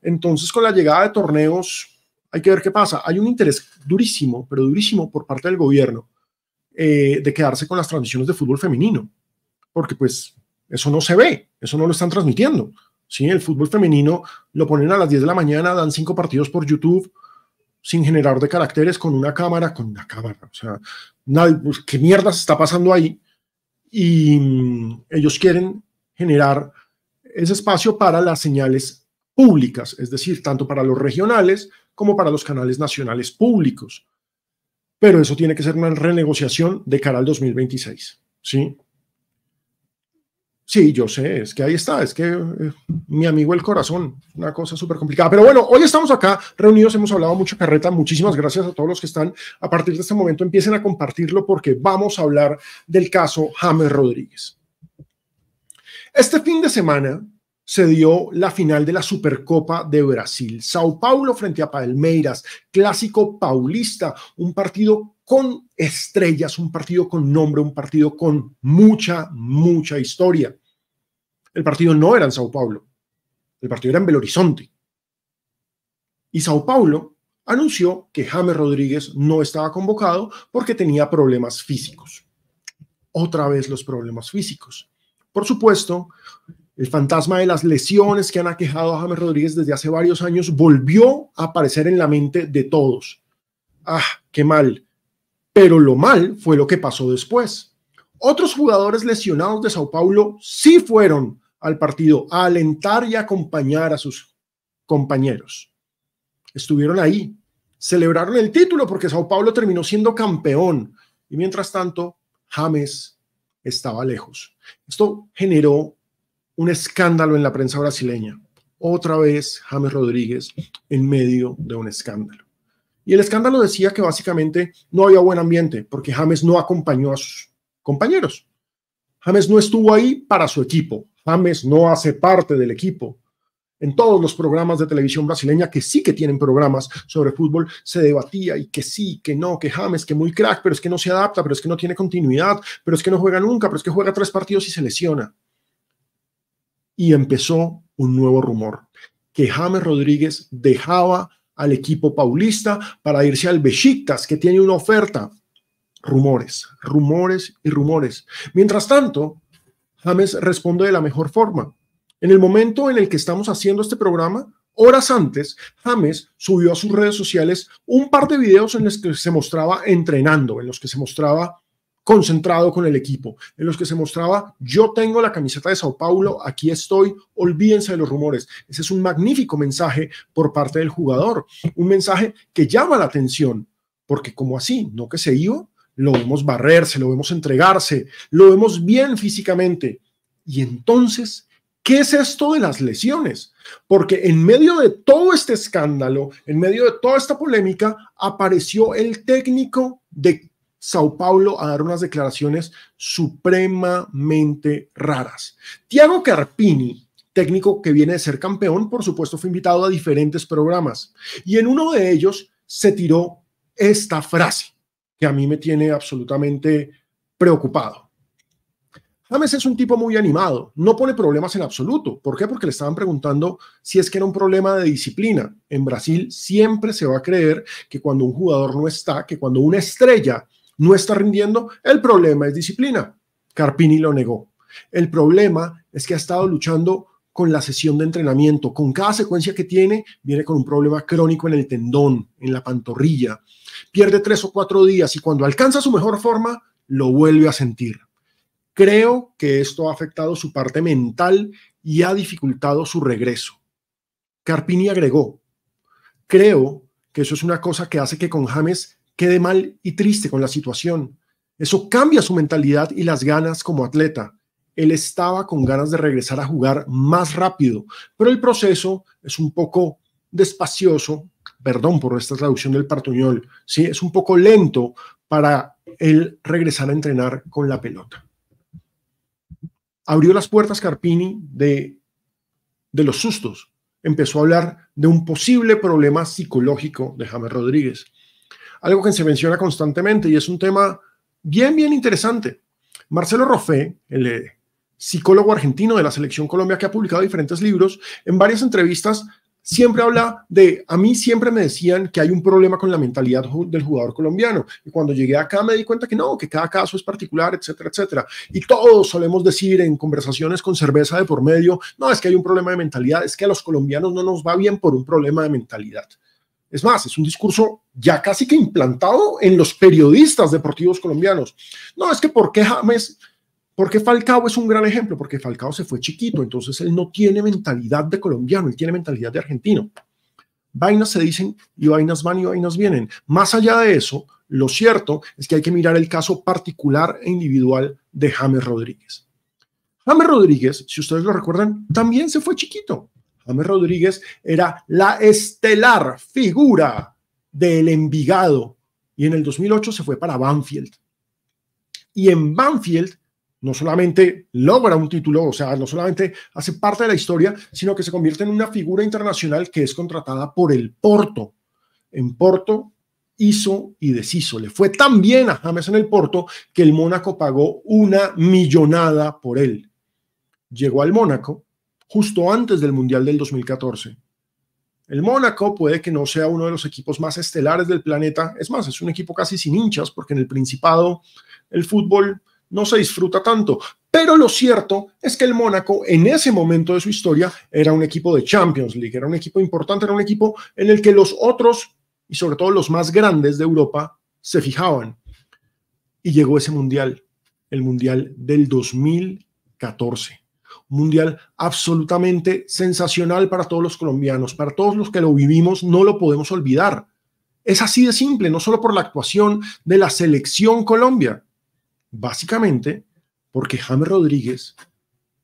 Entonces, con la llegada de torneos hay que ver qué pasa. Hay un interés durísimo, pero durísimo por parte del gobierno eh, de quedarse con las transmisiones de fútbol femenino, porque pues eso no se ve, eso no lo están transmitiendo. ¿sí? El fútbol femenino lo ponen a las 10 de la mañana, dan cinco partidos por YouTube sin generar de caracteres, con una cámara, con una cámara. O sea, pues, ¿qué mierda se está pasando ahí? Y mm, ellos quieren generar ese espacio para las señales públicas, es decir, tanto para los regionales como para los canales nacionales públicos. Pero eso tiene que ser una renegociación de cara al 2026. ¿sí? Sí, yo sé, es que ahí está, es que eh, mi amigo el corazón, una cosa súper complicada. Pero bueno, hoy estamos acá reunidos, hemos hablado mucho carreta, muchísimas gracias a todos los que están. A partir de este momento empiecen a compartirlo porque vamos a hablar del caso James Rodríguez. Este fin de semana se dio la final de la Supercopa de Brasil. Sao Paulo frente a Palmeiras, clásico paulista, un partido con estrellas, un partido con nombre, un partido con mucha, mucha historia. El partido no era en Sao Paulo, el partido era en Belo Horizonte. Y Sao Paulo anunció que James Rodríguez no estaba convocado porque tenía problemas físicos. Otra vez los problemas físicos. Por supuesto, el fantasma de las lesiones que han aquejado a James Rodríguez desde hace varios años volvió a aparecer en la mente de todos. Ah, qué mal. Pero lo mal fue lo que pasó después. Otros jugadores lesionados de Sao Paulo sí fueron al partido a alentar y acompañar a sus compañeros. Estuvieron ahí, celebraron el título porque Sao Paulo terminó siendo campeón y mientras tanto James estaba lejos. Esto generó un escándalo en la prensa brasileña. Otra vez James Rodríguez en medio de un escándalo. Y el escándalo decía que básicamente no había buen ambiente porque James no acompañó a sus compañeros. James no estuvo ahí para su equipo. James no hace parte del equipo. En todos los programas de televisión brasileña, que sí que tienen programas sobre fútbol, se debatía y que sí, que no, que James, que muy crack, pero es que no se adapta, pero es que no tiene continuidad, pero es que no juega nunca, pero es que juega tres partidos y se lesiona y empezó un nuevo rumor, que James Rodríguez dejaba al equipo paulista para irse al Besiktas, que tiene una oferta. Rumores, rumores y rumores. Mientras tanto, James responde de la mejor forma. En el momento en el que estamos haciendo este programa, horas antes, James subió a sus redes sociales un par de videos en los que se mostraba entrenando, en los que se mostraba concentrado con el equipo, en los que se mostraba, yo tengo la camiseta de Sao Paulo, aquí estoy, olvídense de los rumores. Ese es un magnífico mensaje por parte del jugador, un mensaje que llama la atención, porque como así, no que se iba, lo vemos barrerse, lo vemos entregarse, lo vemos bien físicamente. Y entonces, ¿qué es esto de las lesiones? Porque en medio de todo este escándalo, en medio de toda esta polémica, apareció el técnico de Sao Paulo a dar unas declaraciones supremamente raras. Tiago Carpini, técnico que viene de ser campeón, por supuesto fue invitado a diferentes programas y en uno de ellos se tiró esta frase que a mí me tiene absolutamente preocupado. James es un tipo muy animado, no pone problemas en absoluto. ¿Por qué? Porque le estaban preguntando si es que era un problema de disciplina. En Brasil siempre se va a creer que cuando un jugador no está, que cuando una estrella no está rindiendo, el problema es disciplina. Carpini lo negó. El problema es que ha estado luchando con la sesión de entrenamiento. Con cada secuencia que tiene, viene con un problema crónico en el tendón, en la pantorrilla. Pierde tres o cuatro días y cuando alcanza su mejor forma, lo vuelve a sentir. Creo que esto ha afectado su parte mental y ha dificultado su regreso. Carpini agregó, creo que eso es una cosa que hace que con James quede mal y triste con la situación. Eso cambia su mentalidad y las ganas como atleta. Él estaba con ganas de regresar a jugar más rápido, pero el proceso es un poco despacioso, perdón por esta traducción del partuñol, ¿sí? es un poco lento para él regresar a entrenar con la pelota. Abrió las puertas Carpini de, de los sustos. Empezó a hablar de un posible problema psicológico de James Rodríguez algo que se menciona constantemente y es un tema bien, bien interesante. Marcelo Roffé, el eh, psicólogo argentino de la Selección Colombia que ha publicado diferentes libros, en varias entrevistas siempre habla de, a mí siempre me decían que hay un problema con la mentalidad del jugador colombiano. Y cuando llegué acá me di cuenta que no, que cada caso es particular, etcétera, etcétera. Y todos solemos decir en conversaciones con cerveza de por medio, no, es que hay un problema de mentalidad, es que a los colombianos no nos va bien por un problema de mentalidad. Es más, es un discurso ya casi que implantado en los periodistas deportivos colombianos. No, es que ¿por qué James, porque Falcao es un gran ejemplo? Porque Falcao se fue chiquito, entonces él no tiene mentalidad de colombiano, él tiene mentalidad de argentino. Vainas se dicen y vainas van y vainas vienen. Más allá de eso, lo cierto es que hay que mirar el caso particular e individual de James Rodríguez. James Rodríguez, si ustedes lo recuerdan, también se fue chiquito. James Rodríguez era la estelar figura del Envigado y en el 2008 se fue para Banfield. Y en Banfield no solamente logra un título, o sea, no solamente hace parte de la historia, sino que se convierte en una figura internacional que es contratada por el Porto. En Porto hizo y deshizo. Le fue tan bien a James en el Porto que el Mónaco pagó una millonada por él. Llegó al Mónaco justo antes del Mundial del 2014. El Mónaco puede que no sea uno de los equipos más estelares del planeta, es más, es un equipo casi sin hinchas porque en el Principado el fútbol no se disfruta tanto, Pero lo cierto es que el Mónaco en ese momento de su historia era un equipo de Champions League, era un equipo importante, era un equipo en el que los otros, y sobre todo los más grandes de Europa, se fijaban. Y llegó ese mundial, el mundial del 2014. Un mundial absolutamente sensacional para todos los colombianos, para todos los que lo vivimos, no lo podemos olvidar. Es así de simple, no solo por la actuación de la selección Colombia. Básicamente, porque James Rodríguez,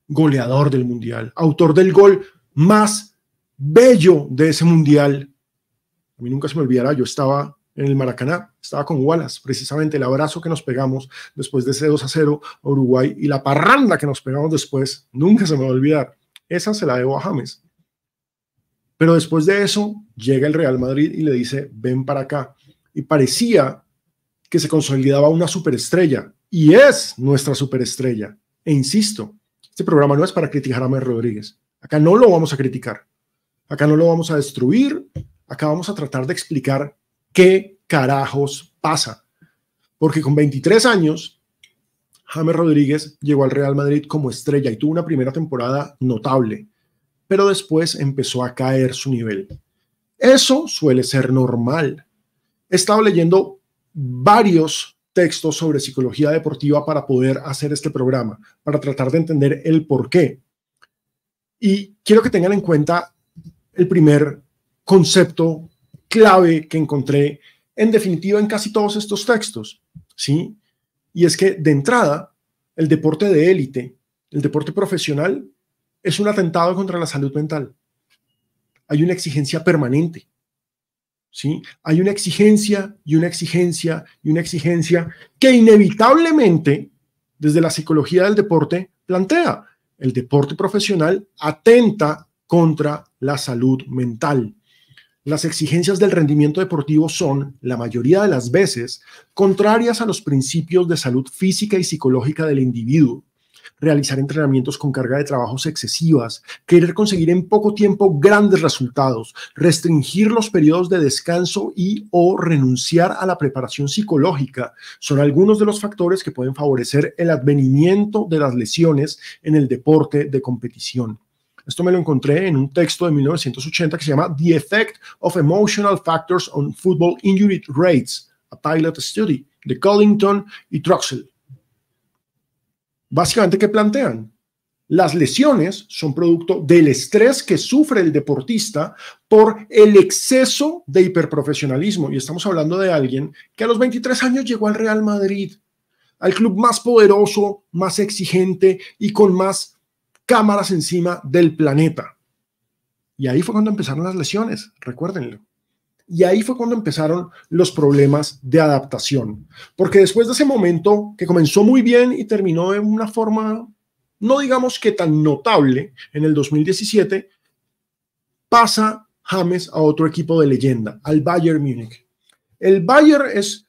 goleador del Mundial, autor del gol más bello de ese Mundial, a mí nunca se me olvidará, yo estaba en el Maracaná, estaba con Wallace, precisamente el abrazo que nos pegamos después de ese 2 a 0 a Uruguay y la parranda que nos pegamos después, nunca se me va a olvidar. Esa se la debo a James. Pero después de eso, llega el Real Madrid y le dice, ven para acá. Y parecía que se consolidaba una superestrella y es nuestra superestrella. E insisto, este programa no es para criticar a Mer Rodríguez. Acá no lo vamos a criticar. Acá no lo vamos a destruir. Acá vamos a tratar de explicar qué carajos pasa. Porque con 23 años, James Rodríguez llegó al Real Madrid como estrella y tuvo una primera temporada notable, pero después empezó a caer su nivel. Eso suele ser normal. He estado leyendo varios textos sobre psicología deportiva para poder hacer este programa, para tratar de entender el por qué. Y quiero que tengan en cuenta el primer concepto clave que encontré en definitiva en casi todos estos textos, ¿sí? Y es que de entrada, el deporte de élite, el deporte profesional, es un atentado contra la salud mental. Hay una exigencia permanente. ¿sí? Hay una exigencia y una exigencia y una exigencia que inevitablemente, desde la psicología del deporte, plantea. El deporte profesional atenta contra la salud mental. Las exigencias del rendimiento deportivo son, la mayoría de las veces, contrarias a los principios de salud física y psicológica del individuo realizar entrenamientos con carga de trabajos excesivas, querer conseguir en poco tiempo grandes resultados, restringir los periodos de descanso y o renunciar a la preparación psicológica son algunos de los factores que pueden favorecer el advenimiento de las lesiones en el deporte de competición. Esto me lo encontré en un texto de 1980 que se llama The Effect of Emotional Factors on Football Injury Rates, a Pilot Study, de Collington y Troxel. Básicamente, ¿qué plantean? Las lesiones son producto del estrés que sufre el deportista por el exceso de hiperprofesionalismo. Y estamos hablando de alguien que a los 23 años llegó al Real Madrid, al club más poderoso, más exigente y con más cámaras encima del planeta. Y ahí fue cuando empezaron las lesiones, recuérdenlo. Y ahí fue cuando empezaron los problemas de adaptación. Porque después de ese momento, que comenzó muy bien y terminó de una forma, no digamos que tan notable, en el 2017, pasa James a otro equipo de leyenda, al Bayern Múnich. El Bayern es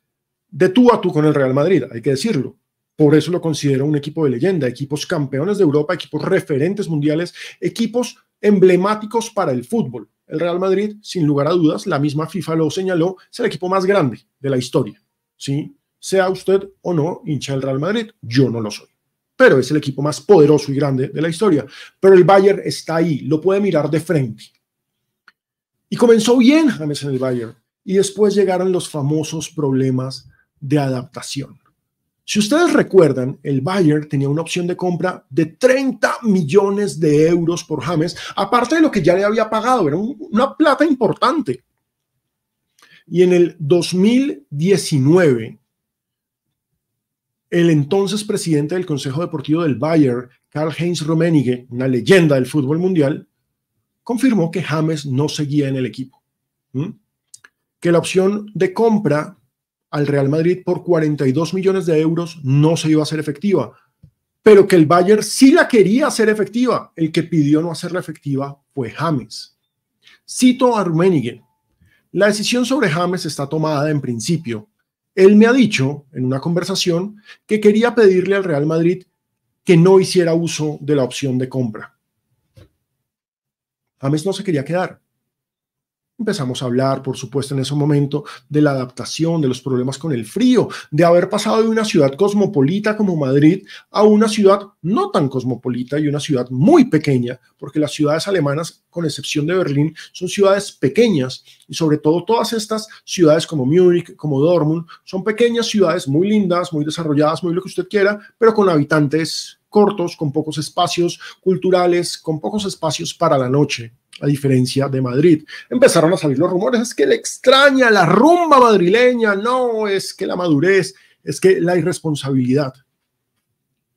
de tú a tú con el Real Madrid, hay que decirlo. Por eso lo considero un equipo de leyenda, equipos campeones de Europa, equipos referentes mundiales, equipos emblemáticos para el fútbol. El Real Madrid, sin lugar a dudas, la misma FIFA lo señaló, es el equipo más grande de la historia. ¿sí? Sea usted o no hincha del Real Madrid, yo no lo soy. Pero es el equipo más poderoso y grande de la historia. Pero el Bayern está ahí, lo puede mirar de frente. Y comenzó bien James en el Bayern. Y después llegaron los famosos problemas de adaptación. Si ustedes recuerdan, el Bayern tenía una opción de compra de 30 millones de euros por James, aparte de lo que ya le había pagado, era una plata importante. Y en el 2019, el entonces presidente del Consejo Deportivo del Bayern, Karl-Heinz Rummenigge, una leyenda del fútbol mundial, confirmó que James no seguía en el equipo. Que la opción de compra al Real Madrid por 42 millones de euros no se iba a hacer efectiva, pero que el Bayern sí la quería hacer efectiva. El que pidió no hacerla efectiva fue James. Cito a Rummenigge. La decisión sobre James está tomada en principio. Él me ha dicho en una conversación que quería pedirle al Real Madrid que no hiciera uso de la opción de compra. James no se quería quedar. Empezamos a hablar, por supuesto, en ese momento de la adaptación, de los problemas con el frío, de haber pasado de una ciudad cosmopolita como Madrid a una ciudad no tan cosmopolita y una ciudad muy pequeña, porque las ciudades alemanas, con excepción de Berlín, son ciudades pequeñas y sobre todo todas estas ciudades como Múnich, como Dortmund, son pequeñas ciudades muy lindas, muy desarrolladas, muy lo que usted quiera, pero con habitantes cortos, con pocos espacios culturales, con pocos espacios para la noche a diferencia de Madrid. Empezaron a salir los rumores, es que le extraña la rumba madrileña, no, es que la madurez, es que la irresponsabilidad.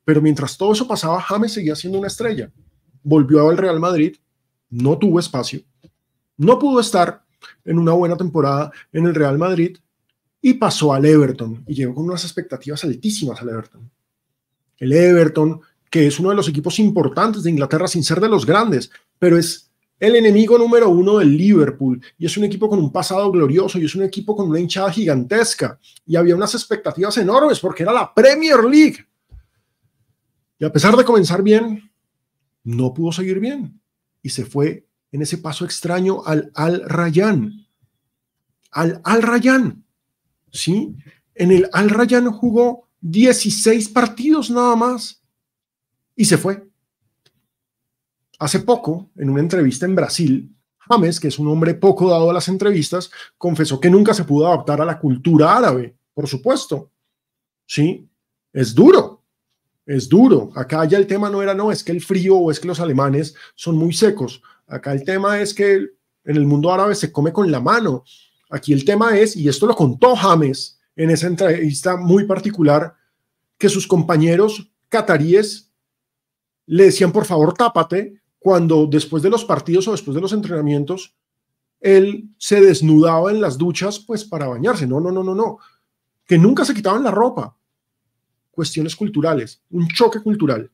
Pero mientras todo eso pasaba, James seguía siendo una estrella. Volvió al Real Madrid, no tuvo espacio, no pudo estar en una buena temporada en el Real Madrid y pasó al Everton y llegó con unas expectativas altísimas al Everton. El Everton, que es uno de los equipos importantes de Inglaterra sin ser de los grandes, pero es el enemigo número uno del Liverpool y es un equipo con un pasado glorioso y es un equipo con una hinchada gigantesca y había unas expectativas enormes porque era la Premier League. Y a pesar de comenzar bien, no pudo seguir bien y se fue en ese paso extraño al Al Rayyan. Al Al. ¿Sí? En el Al Rayyan jugó 16 partidos nada más y se fue. Hace poco, en una entrevista en Brasil, James, que es un hombre poco dado a las entrevistas, confesó que nunca se pudo adaptar a la cultura árabe, por supuesto. Sí, es duro, es duro. Acá ya el tema no era, no, es que el frío o es que los alemanes son muy secos. Acá el tema es que en el mundo árabe se come con la mano. Aquí el tema es, y esto lo contó James en esa entrevista muy particular, que sus compañeros cataríes le decían, por favor, tápate, cuando después de los partidos o después de los entrenamientos, él se desnudaba en las duchas pues para bañarse. No, no, no, no, no. Que nunca se quitaban la ropa. Cuestiones culturales, un choque cultural.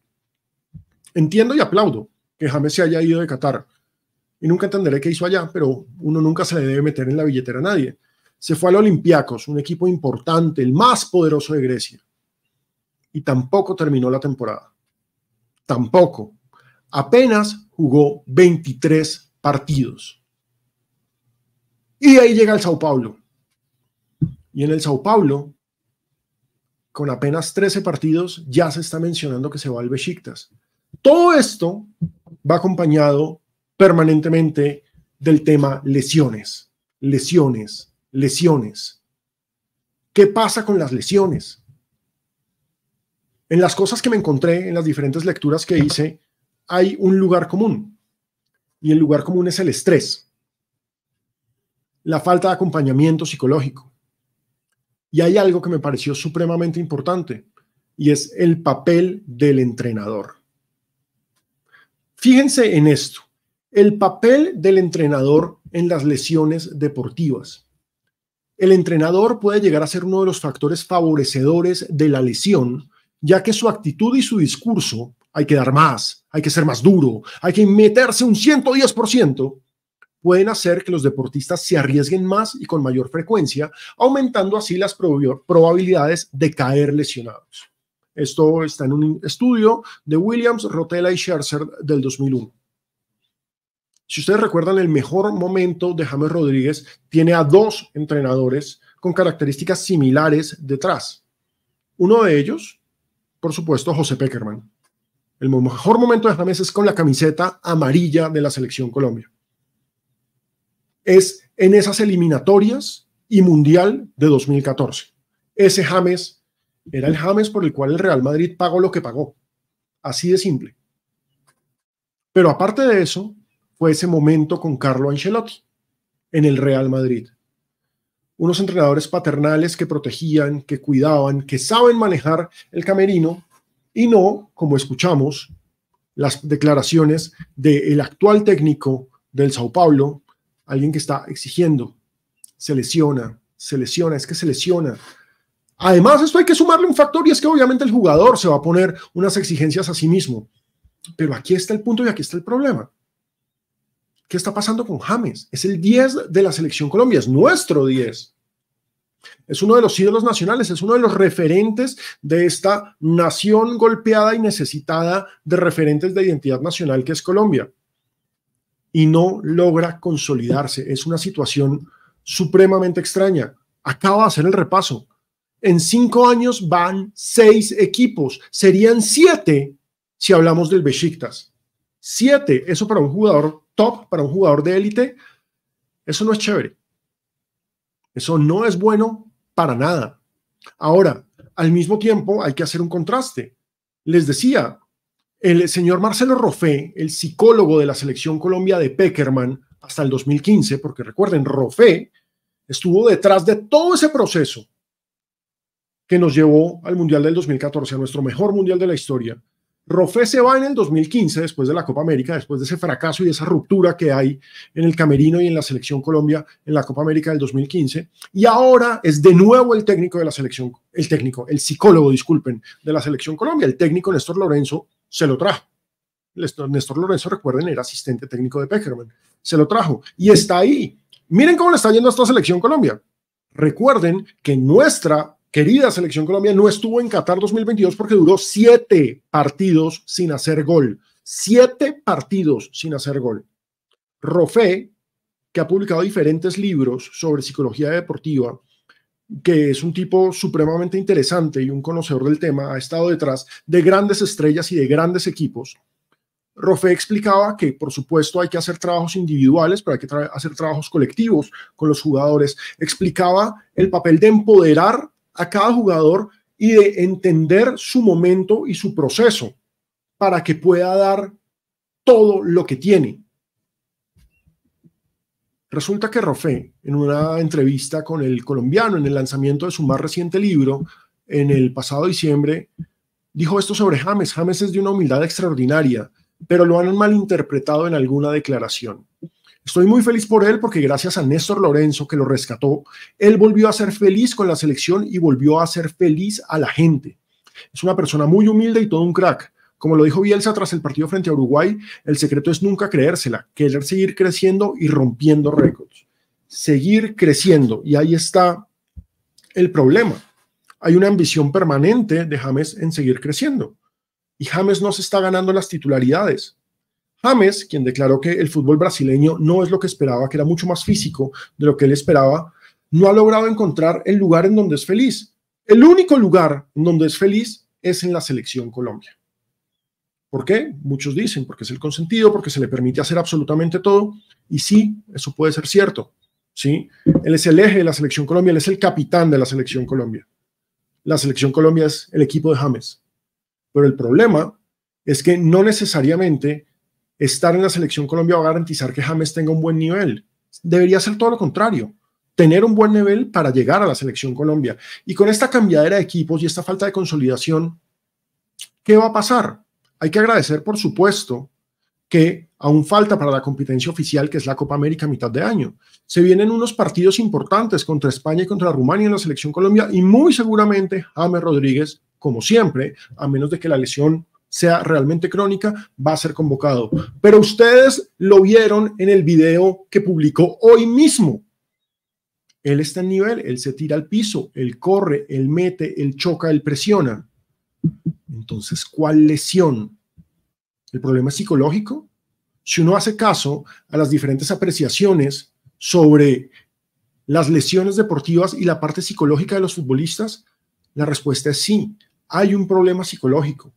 Entiendo y aplaudo que James se haya ido de Qatar. Y nunca entenderé qué hizo allá, pero uno nunca se le debe meter en la billetera a nadie. Se fue al Olympiacos, un equipo importante, el más poderoso de Grecia. Y tampoco terminó la temporada. Tampoco apenas jugó 23 partidos. Y ahí llega el Sao Paulo. Y en el Sao Paulo, con apenas 13 partidos, ya se está mencionando que se va al Besiktas. Todo esto va acompañado permanentemente del tema lesiones, lesiones, lesiones. ¿Qué pasa con las lesiones? En las cosas que me encontré, en las diferentes lecturas que hice, hay un lugar común y el lugar común es el estrés, la falta de acompañamiento psicológico. Y hay algo que me pareció supremamente importante y es el papel del entrenador. Fíjense en esto, el papel del entrenador en las lesiones deportivas. El entrenador puede llegar a ser uno de los factores favorecedores de la lesión, ya que su actitud y su discurso hay que dar más, hay que ser más duro, hay que meterse un 110%, pueden hacer que los deportistas se arriesguen más y con mayor frecuencia, aumentando así las probabilidades de caer lesionados. Esto está en un estudio de Williams, Rotella y Scherzer del 2001. Si ustedes recuerdan, el mejor momento de James Rodríguez tiene a dos entrenadores con características similares detrás. Uno de ellos, por supuesto, José Peckerman. El mejor momento de James es con la camiseta amarilla de la selección Colombia. Es en esas eliminatorias y mundial de 2014. Ese James era el James por el cual el Real Madrid pagó lo que pagó. Así de simple. Pero aparte de eso, fue ese momento con Carlo Ancelotti en el Real Madrid. Unos entrenadores paternales que protegían, que cuidaban, que saben manejar el camerino y no, como escuchamos, las declaraciones del actual técnico del Sao Paulo, alguien que está exigiendo, se lesiona, se lesiona, es que se lesiona. Además, esto hay que sumarle un factor y es que obviamente el jugador se va a poner unas exigencias a sí mismo. Pero aquí está el punto y aquí está el problema. ¿Qué está pasando con James? Es el 10 de la selección Colombia, es nuestro 10. Es uno de los ídolos nacionales, es uno de los referentes de esta nación golpeada y necesitada de referentes de identidad nacional que es Colombia. y no logra consolidarse. Es una situación supremamente extraña. Acaba de hacer el repaso. En cinco años van seis equipos. Serían siete si hablamos del Besiktas. Siete. Eso para un jugador top, para un jugador de élite, eso no es chévere. Eso no es bueno para nada. Ahora, al mismo tiempo hay que hacer un contraste. Les decía, el señor Marcelo Rofé, el psicólogo de la selección Colombia de Peckerman hasta el 2015, porque recuerden, Rofé estuvo detrás de todo ese proceso que nos llevó al Mundial del 2014, a nuestro mejor Mundial de la historia. Rofé se va en el 2015, después de la Copa América, después de ese fracaso y esa ruptura que hay en el Camerino y en la Selección Colombia en la Copa América del 2015. Y ahora es de nuevo el técnico de la selección, el técnico, el psicólogo, disculpen, de la Selección Colombia, el técnico Néstor Lorenzo, se lo trajo. Néstor Lorenzo, recuerden, era asistente técnico de Peckerman. Se lo trajo y está ahí. Miren cómo le está yendo a esta selección Colombia. Recuerden que nuestra querida selección Colombia no estuvo en Qatar 2022 porque duró siete partidos sin hacer gol. Siete partidos sin hacer gol. Rofé, que ha publicado diferentes libros sobre psicología deportiva, que es un tipo supremamente interesante y un conocedor del tema, ha estado detrás de grandes estrellas y de grandes equipos. Rofé explicaba que, por supuesto, hay que hacer trabajos individuales, pero hay que hacer trabajos colectivos con los jugadores. Explicaba el papel de empoderar a cada jugador y de entender su momento y su proceso para que pueda dar todo lo que tiene. Resulta que Rofé, en una entrevista con el colombiano en el lanzamiento de su más reciente libro, en el pasado diciembre, dijo esto sobre James. James es de una humildad extraordinaria, pero lo han malinterpretado en alguna declaración. Estoy muy feliz por él porque gracias a Néstor Lorenzo que lo rescató, él volvió a ser feliz con la selección y volvió a ser feliz a la gente. Es una persona muy humilde y todo un crack. Como lo dijo Bielsa tras el partido frente a Uruguay, el secreto es nunca creérsela, querer seguir creciendo y rompiendo récords. Seguir creciendo. Y ahí está el problema. Hay una ambición permanente de James en seguir creciendo. Y James no se está ganando las titularidades. James, quien declaró que el fútbol brasileño no es lo que esperaba, que era mucho más físico de lo que él esperaba, no ha logrado encontrar el lugar en donde es feliz. El único lugar en donde es feliz es en la selección Colombia. ¿Por qué? Muchos dicen, porque es el consentido, porque se le permite hacer absolutamente todo. Y sí, eso puede ser cierto. ¿sí? Él es el eje de la selección Colombia, él es el capitán de la selección Colombia. La selección Colombia es el equipo de James. Pero el problema es que no necesariamente estar en la selección Colombia va a garantizar que James tenga un buen nivel. Debería ser todo lo contrario tener un buen nivel para llegar a la selección Colombia. Y con esta cambiadera de equipos y esta falta de consolidación, ¿qué va a pasar? Hay que agradecer, por supuesto, que aún falta para la competencia oficial, que es la Copa América a mitad de año. Se vienen unos partidos importantes contra España y contra Rumania en la selección Colombia y muy seguramente James Rodríguez, como siempre, a menos de que la lesión sea realmente crónica, va a ser convocado. Pero ustedes lo vieron en el video que publicó hoy mismo. Él está en nivel, él se tira al piso, él corre, él mete, él choca, él presiona. Entonces, ¿cuál lesión? ¿El problema es psicológico? Si uno hace caso a las diferentes apreciaciones sobre las lesiones deportivas y la parte psicológica de los futbolistas, la respuesta es sí, hay un problema psicológico.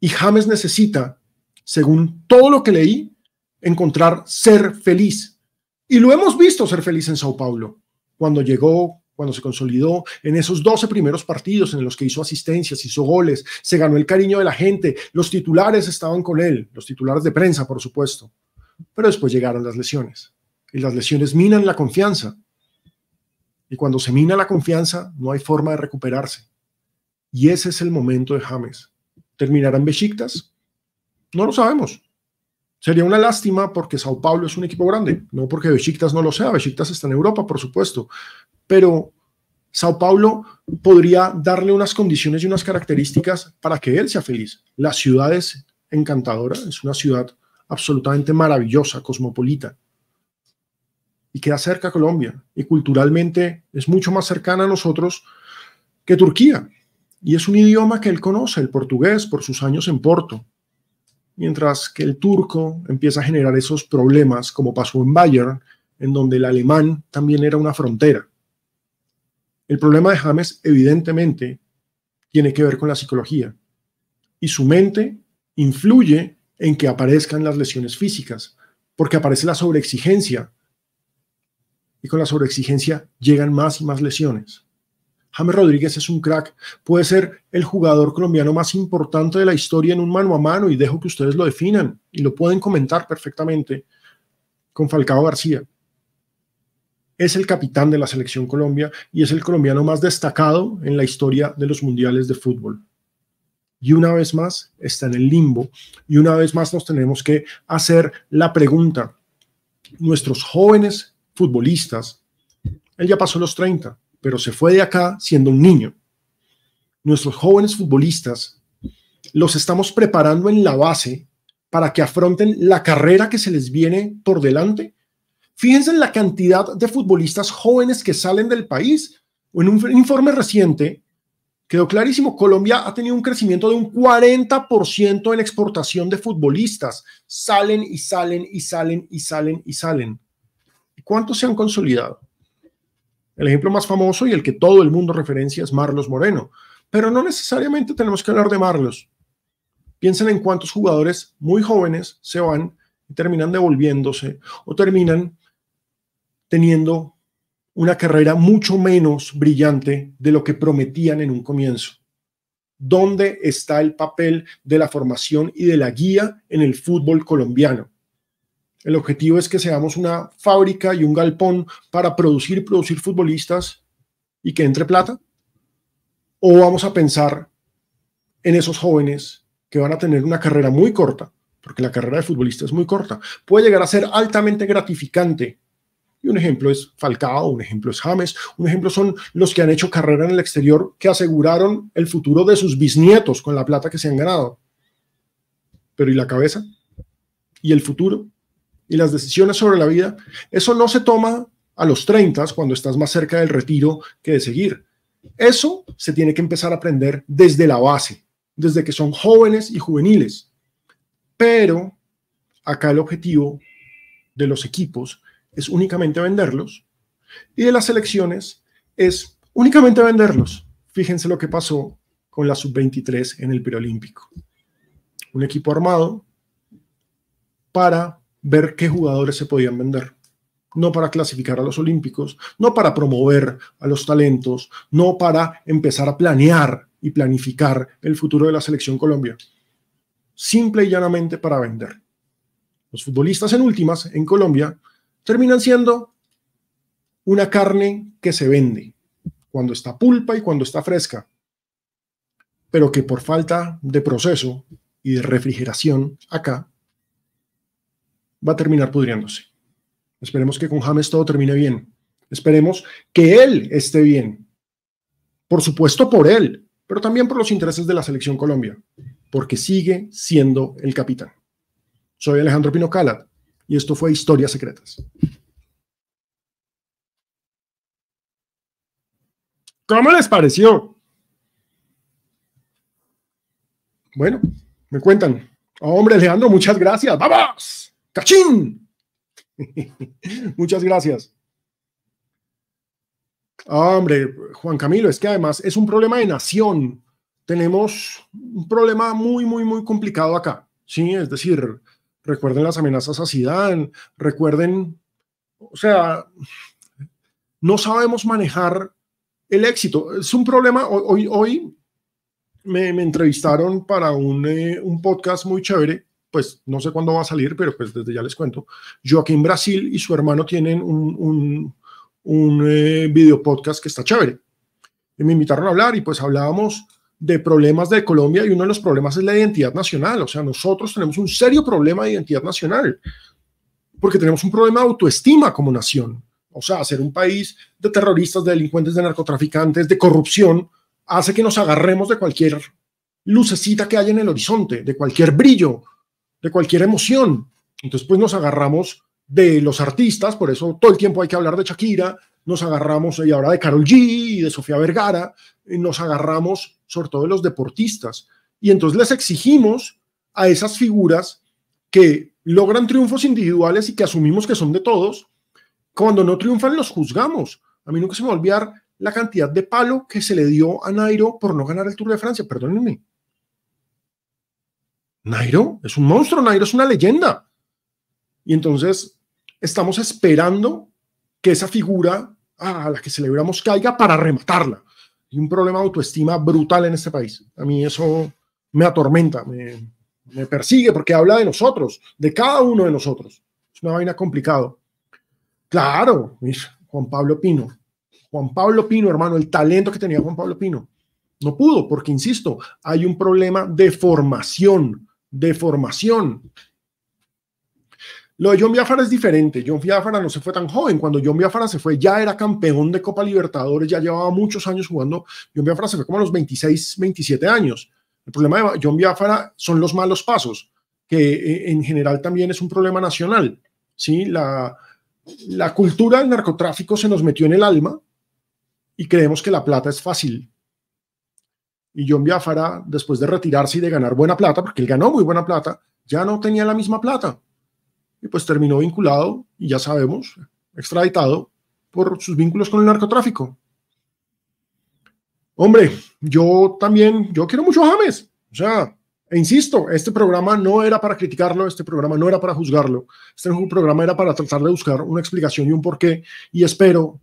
Y James necesita, según todo lo que leí, encontrar ser feliz. Y lo hemos visto ser feliz en Sao Paulo, cuando llegó, cuando se consolidó en esos 12 primeros partidos en los que hizo asistencias, hizo goles, se ganó el cariño de la gente, los titulares estaban con él, los titulares de prensa, por supuesto, pero después llegaron las lesiones y las lesiones minan la confianza. Y cuando se mina la confianza, no hay forma de recuperarse. Y ese es el momento de James. ¿Terminarán Besiktas? No lo sabemos. Sería una lástima porque Sao Paulo es un equipo grande, no porque Besiktas no lo sea. Besiktas está en Europa, por supuesto, pero Sao Paulo podría darle unas condiciones y unas características para que él sea feliz. La ciudad es encantadora, es una ciudad absolutamente maravillosa, cosmopolita, y queda cerca a Colombia, y culturalmente es mucho más cercana a nosotros que Turquía, y es un idioma que él conoce, el portugués, por sus años en Porto. mientras que el turco empieza a generar esos problemas, como pasó en Bayern, en donde el alemán también era una frontera. El problema de James, evidentemente, tiene que ver con la psicología y su mente influye en que aparezcan las lesiones físicas, porque aparece la sobreexigencia y con la sobreexigencia llegan más y más lesiones. James Rodríguez es un crack, puede ser el jugador colombiano más importante de la historia en un mano a mano y dejo que ustedes lo definan y lo pueden comentar perfectamente con Falcao García. Es el capitán de la selección Colombia y es el colombiano más destacado en la historia de los mundiales de fútbol. Y una vez más está en el limbo y una vez más nos tenemos que hacer la pregunta, nuestros jóvenes futbolistas, él ya pasó los 30, pero se fue de acá siendo un niño. Nuestros jóvenes futbolistas los estamos preparando en la base para que afronten la carrera que se les viene por delante. Fíjense en la cantidad de futbolistas jóvenes que salen del país. En un informe reciente quedó clarísimo, Colombia ha tenido un crecimiento de un 40% en exportación de futbolistas. Salen y salen y salen y salen y salen. ¿Cuántos se han consolidado? El ejemplo más famoso y el que todo el mundo referencia es Marlos Moreno, pero no necesariamente tenemos que hablar de Marlos. Piensen en cuántos jugadores muy jóvenes se van y terminan devolviéndose o terminan teniendo una carrera mucho menos brillante de lo que prometían en un comienzo. ¿Dónde está el papel de la formación y de la guía en el fútbol colombiano? El objetivo es que seamos una fábrica y un galpón para producir producir futbolistas y que entre plata. O vamos a pensar en esos jóvenes que van a tener una carrera muy corta, porque la carrera de futbolista es muy corta. Puede llegar a ser altamente gratificante. Y un ejemplo es Falcao, un ejemplo es James, un ejemplo son los que han hecho carrera en el exterior que aseguraron el futuro de sus bisnietos con la plata que se han ganado. Pero ¿y la cabeza? ¿Y el futuro? Y las decisiones sobre la vida, eso no se toma a los 30 cuando estás más cerca del retiro que de seguir. Eso se tiene que empezar a aprender desde la base, desde que son jóvenes y juveniles. Pero acá el objetivo de los equipos es únicamente venderlos y de las selecciones es únicamente venderlos. Fíjense lo que pasó con la sub-23 en el preolímpico. Un equipo armado para ver qué jugadores se podían vender. No para clasificar a los Olímpicos, no para promover a los talentos, no para empezar a planear y planificar el futuro de la selección Colombia. Simple y llanamente para vender. Los futbolistas en últimas en Colombia terminan siendo una carne que se vende cuando está pulpa y cuando está fresca, pero que por falta de proceso y de refrigeración acá va a terminar pudriéndose. Esperemos que con James todo termine bien. Esperemos que él esté bien. Por supuesto por él, pero también por los intereses de la selección Colombia, porque sigue siendo el capitán. Soy Alejandro Pino Calat y esto fue Historias Secretas. ¿Cómo les pareció? Bueno, me cuentan. Hombre, Alejandro, muchas gracias. ¡Vamos! ¡Cachín! [laughs] Muchas gracias. hombre, Juan Camilo, es que además es un problema de nación. Tenemos un problema muy, muy, muy complicado acá. Sí, es decir, recuerden las amenazas a Sidán, recuerden, o sea, no sabemos manejar el éxito. Es un problema, hoy, hoy me, entrevistaron para un, eh, un podcast muy chévere pues no sé cuándo va a salir, pero pues desde ya les cuento. Joaquín Brasil y su hermano tienen un, un, eh, video podcast que está chévere. Y me invitaron a hablar y pues hablábamos de problemas de Colombia y uno de los problemas es la identidad nacional. O sea, nosotros tenemos un serio problema de identidad nacional porque tenemos un problema de autoestima como nación. O sea, ser un país de terroristas, de delincuentes, de narcotraficantes, de corrupción, hace que nos agarremos de cualquier lucecita que haya en el horizonte, de cualquier brillo, de cualquier emoción. Entonces, pues nos agarramos de los artistas, por eso todo el tiempo hay que hablar de Shakira, nos agarramos y ahora de Carol G y de Sofía Vergara, y nos agarramos sobre todo de los deportistas. Y entonces les exigimos a esas figuras que logran triunfos individuales y que asumimos que son de todos, cuando no triunfan los juzgamos. A mí nunca se me va a olvidar la cantidad de palo que se le dio a Nairo por no ganar el Tour de Francia, perdónenme. Nairo es un monstruo, Nairo es una leyenda. Y entonces estamos esperando que esa figura a la que celebramos caiga para rematarla. Y un problema de autoestima brutal en este país. A mí eso me atormenta, me, persigue porque habla de nosotros, de cada uno de nosotros. Es una vaina complicado. Claro, Juan Pablo Pino. Juan Pablo Pino, hermano, el talento que tenía Juan Pablo Pino. No pudo, porque, insisto, hay un problema de formación, de formación. Lo de John Biafara es diferente. John Biafara no se fue tan joven. Cuando John Biafara se fue, ya era campeón de Copa Libertadores, ya llevaba muchos años jugando. John Biafara se fue como a los 26, 27 años. El problema de John Biafara son los malos pasos, que eh, en general también es un problema nacional. ¿sí? La, la cultura del narcotráfico se nos metió en el alma y creemos que la plata es fácil. Y John Biafara, después de retirarse y de ganar buena plata, porque él ganó muy buena plata, ya no tenía la misma plata. Y pues terminó vinculado, y ya sabemos, extraditado por sus vínculos con el narcotráfico. Hombre, yo también, yo quiero mucho a James. O sea, e insisto, este programa no era para criticarlo, este programa no era para juzgarlo, este programa era para tratar de buscar una explicación y un porqué, y espero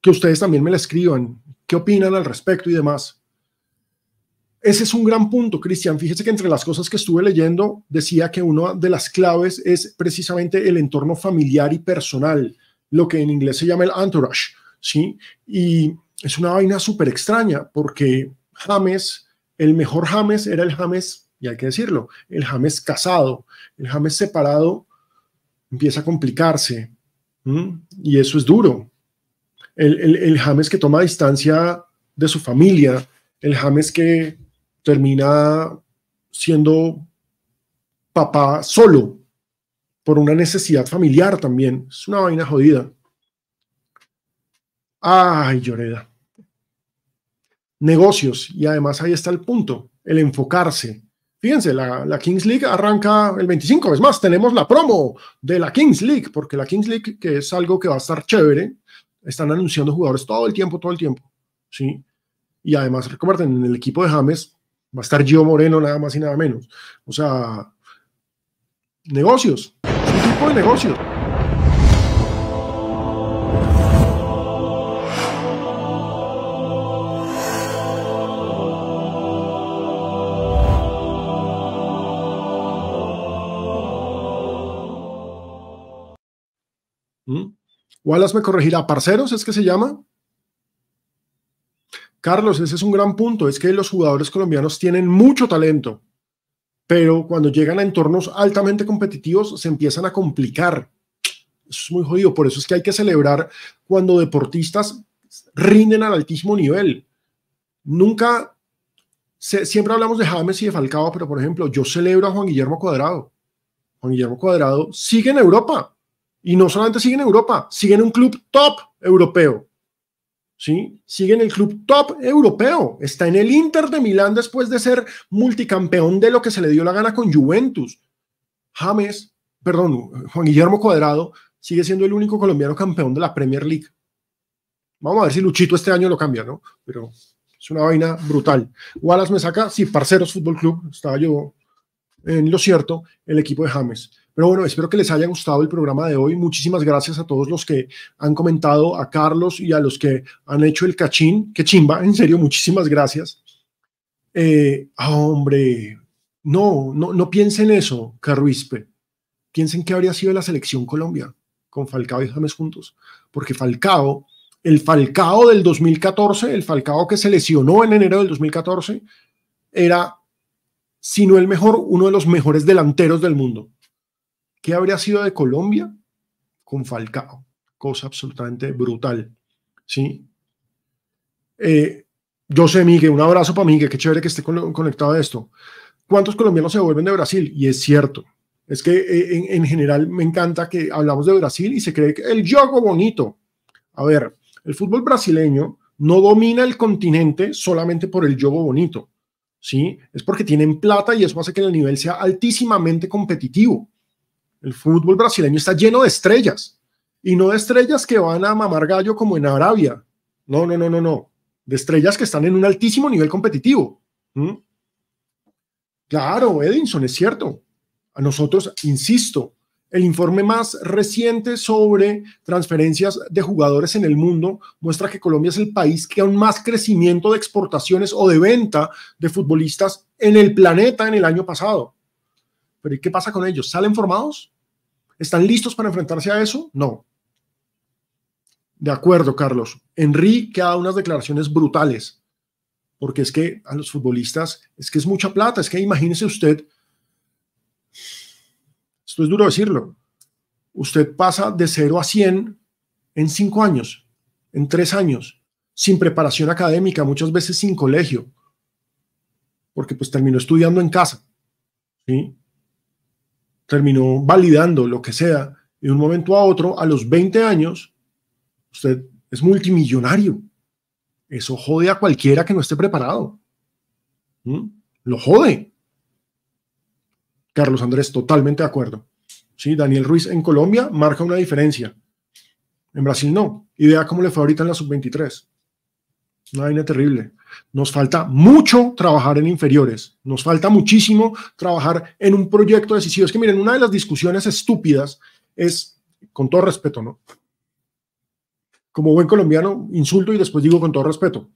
que ustedes también me la escriban, qué opinan al respecto y demás. Ese es un gran punto, Cristian. Fíjese que entre las cosas que estuve leyendo decía que una de las claves es precisamente el entorno familiar y personal, lo que en inglés se llama el entourage, ¿sí? Y es una vaina súper extraña porque James, el mejor James era el James, y hay que decirlo, el James casado, el James separado empieza a complicarse y eso es duro. El, James que toma distancia de su familia, el James que termina siendo papá solo por una necesidad familiar también. Es una vaina jodida. Ay, Lloreda. Negocios, y además ahí está el punto, el enfocarse. Fíjense, la, Kings League arranca el 25, es más, tenemos la promo de la Kings League, porque la Kings League, que es algo que va a estar chévere, están anunciando jugadores todo el tiempo, todo el tiempo, ¿sí? Y además, recuerden, en el equipo de James va a estar Gio Moreno, nada más y nada menos. O sea, negocios, un tipo de negocios. Wallace me corregirá, parceros, ¿es que se llama? Carlos, ese es un gran punto, es que los jugadores colombianos tienen mucho talento, pero cuando llegan a entornos altamente competitivos se empiezan a complicar. Eso es muy jodido, por eso es que hay que celebrar cuando deportistas rinden al altísimo nivel. Nunca, siempre hablamos de James y de Falcao, pero por ejemplo, yo celebro a Juan Guillermo Cuadrado. Juan Guillermo Cuadrado sigue en Europa y no solamente sigue en Europa, sigue en un club top europeo. ¿Sí? Sigue en el club top europeo. Está en el Inter de Milán después de ser multicampeón de lo que se le dio la gana con Juventus. James, perdón, Juan Guillermo Cuadrado sigue siendo el único colombiano campeón de la Premier League. Vamos a ver si Luchito este año lo cambia, ¿no? Pero es una vaina brutal. Wallace me saca, sí, Parceros Fútbol Club, estaba yo en lo cierto, el equipo de James. Pero bueno, espero que les haya gustado el programa de hoy. Muchísimas gracias a todos los que han comentado, a Carlos y a los que han hecho el cachín. Qué chimba, en serio, muchísimas gracias. Eh, ah, hombre, no, no, no piensen eso, Carruispe. Piensen que habría sido la selección Colombia con Falcao y James juntos. Porque Falcao, el Falcao del 2014, el Falcao que se lesionó en enero del 2014, era, si no el mejor, uno de los mejores delanteros del mundo ¿Qué habría sido de Colombia con Falcao? Cosa absolutamente brutal. ¿sí? Eh, yo sé, Miguel, un abrazo para Miguel, qué chévere que esté conectado a esto. ¿Cuántos colombianos se vuelven de Brasil? Y es cierto. Es que eh, en, general me encanta que hablamos de Brasil y se cree que el juego bonito. A ver, el fútbol brasileño no domina el continente solamente por el juego bonito. ¿sí? Es porque tienen plata y eso hace que el nivel sea altísimamente competitivo. El fútbol brasileño está lleno de estrellas y no de estrellas que van a mamar gallo como en Arabia. No, no, no, no, no. De estrellas que están en un altísimo nivel competitivo. Claro, Edinson, es cierto. A nosotros, insisto, el informe más reciente sobre transferencias de jugadores en el mundo muestra que Colombia es el país que aún más crecimiento de exportaciones o de venta de futbolistas en el planeta en el año pasado. Pero ¿y qué pasa con ellos? ¿Salen formados? ¿Están listos para enfrentarse a eso? No. De acuerdo, Carlos. Enrique ha unas declaraciones brutales, porque es que a los futbolistas es que es mucha plata, es que imagínese usted esto es duro decirlo, usted pasa de 0 a 100 en 5 años, en 3 años, sin preparación académica, muchas veces sin colegio, porque pues terminó estudiando en casa, ¿sí? Terminó validando lo que sea, y de un momento a otro, a los 20 años, usted es multimillonario. Eso jode a cualquiera que no esté preparado. Lo jode. Carlos Andrés, totalmente de acuerdo. Sí, Daniel Ruiz en Colombia marca una diferencia. En Brasil no. Y vea cómo le fue ahorita en la sub-23. Una vaina terrible. Nos falta mucho trabajar en inferiores. Nos falta muchísimo trabajar en un proyecto decisivo. Es que miren, una de las discusiones estúpidas es, con todo respeto, ¿no? Como buen colombiano, insulto y después digo con todo respeto.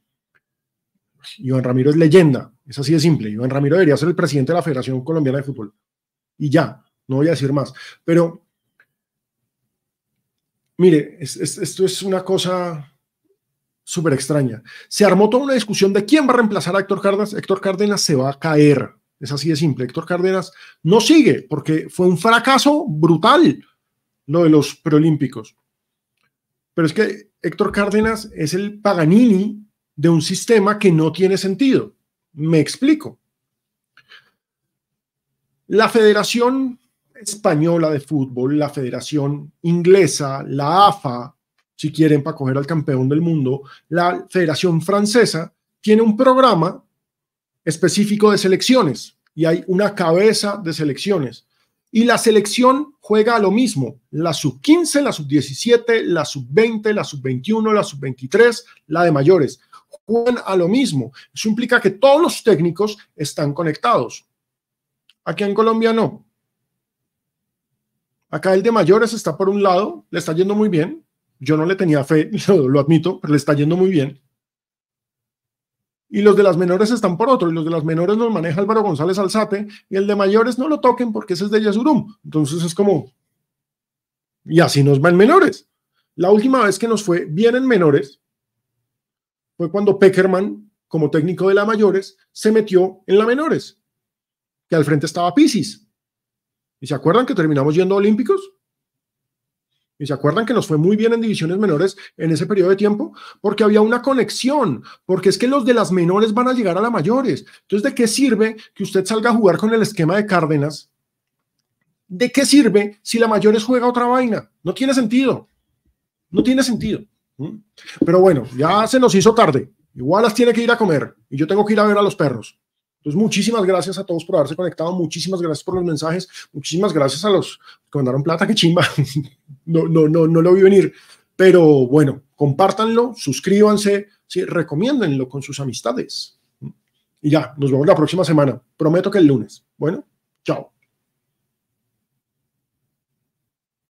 Iván Ramiro es leyenda. Es así de simple. Iván Ramiro debería ser el presidente de la Federación Colombiana de Fútbol y ya, no voy a decir más. Pero, mire, esto es una cosa súper extraña. Se armó toda una discusión de quién va a reemplazar a Héctor Cárdenas. Héctor Cárdenas se va a caer. Es así de simple. Héctor Cárdenas no sigue porque fue un fracaso brutal lo de los preolímpicos. Pero es que Héctor Cárdenas es el Paganini de un sistema que no tiene sentido. Me explico. La Federación Española de Fútbol, la Federación Inglesa, la AFA, si quieren, para coger al campeón del mundo, la Federación Francesa, tiene un programa específico de selecciones y hay una cabeza de selecciones. Y la selección juega a lo mismo, la sub-15, la sub-17, la sub-20, la sub-21, la sub-23, la de mayores. Juegan a lo mismo. Eso implica que todos los técnicos están conectados. Aquí en Colombia no. Acá el de mayores está por un lado, le está yendo muy bien. Yo no le tenía fe, [laughs] lo, admito, pero le está yendo muy bien. Y los de las menores están por otro, y los de las menores los maneja Álvaro González Alzate, y el de mayores no lo toquen porque ese es de Yasurum. Entonces es como, y así nos va en menores. La última vez que nos fue bien en menores fue cuando Peckerman, como técnico de la mayores, se metió en la menores que al frente estaba Pisis. ¿Y se acuerdan que terminamos yendo a Olímpicos? ¿Y se acuerdan que nos fue muy bien en divisiones menores en ese periodo de tiempo? Porque había una conexión, porque es que los de las menores van a llegar a las mayores. Entonces, ¿de qué sirve que usted salga a jugar con el esquema de Cárdenas? ¿De qué sirve si la mayores juega otra vaina? No tiene sentido. No tiene sentido. Pero bueno, ya se nos hizo tarde. Igual las tiene que ir a comer y yo tengo que ir a ver a los perros. Entonces, muchísimas gracias a todos por haberse conectado, muchísimas gracias por los mensajes, muchísimas gracias a los que mandaron plata, [laughs] que chimba, no, no, no, no lo vi venir, pero bueno, compártanlo, suscríbanse, sí, recomiéndenlo con sus amistades. Y ya, nos vemos la próxima semana, prometo que el lunes. Bueno.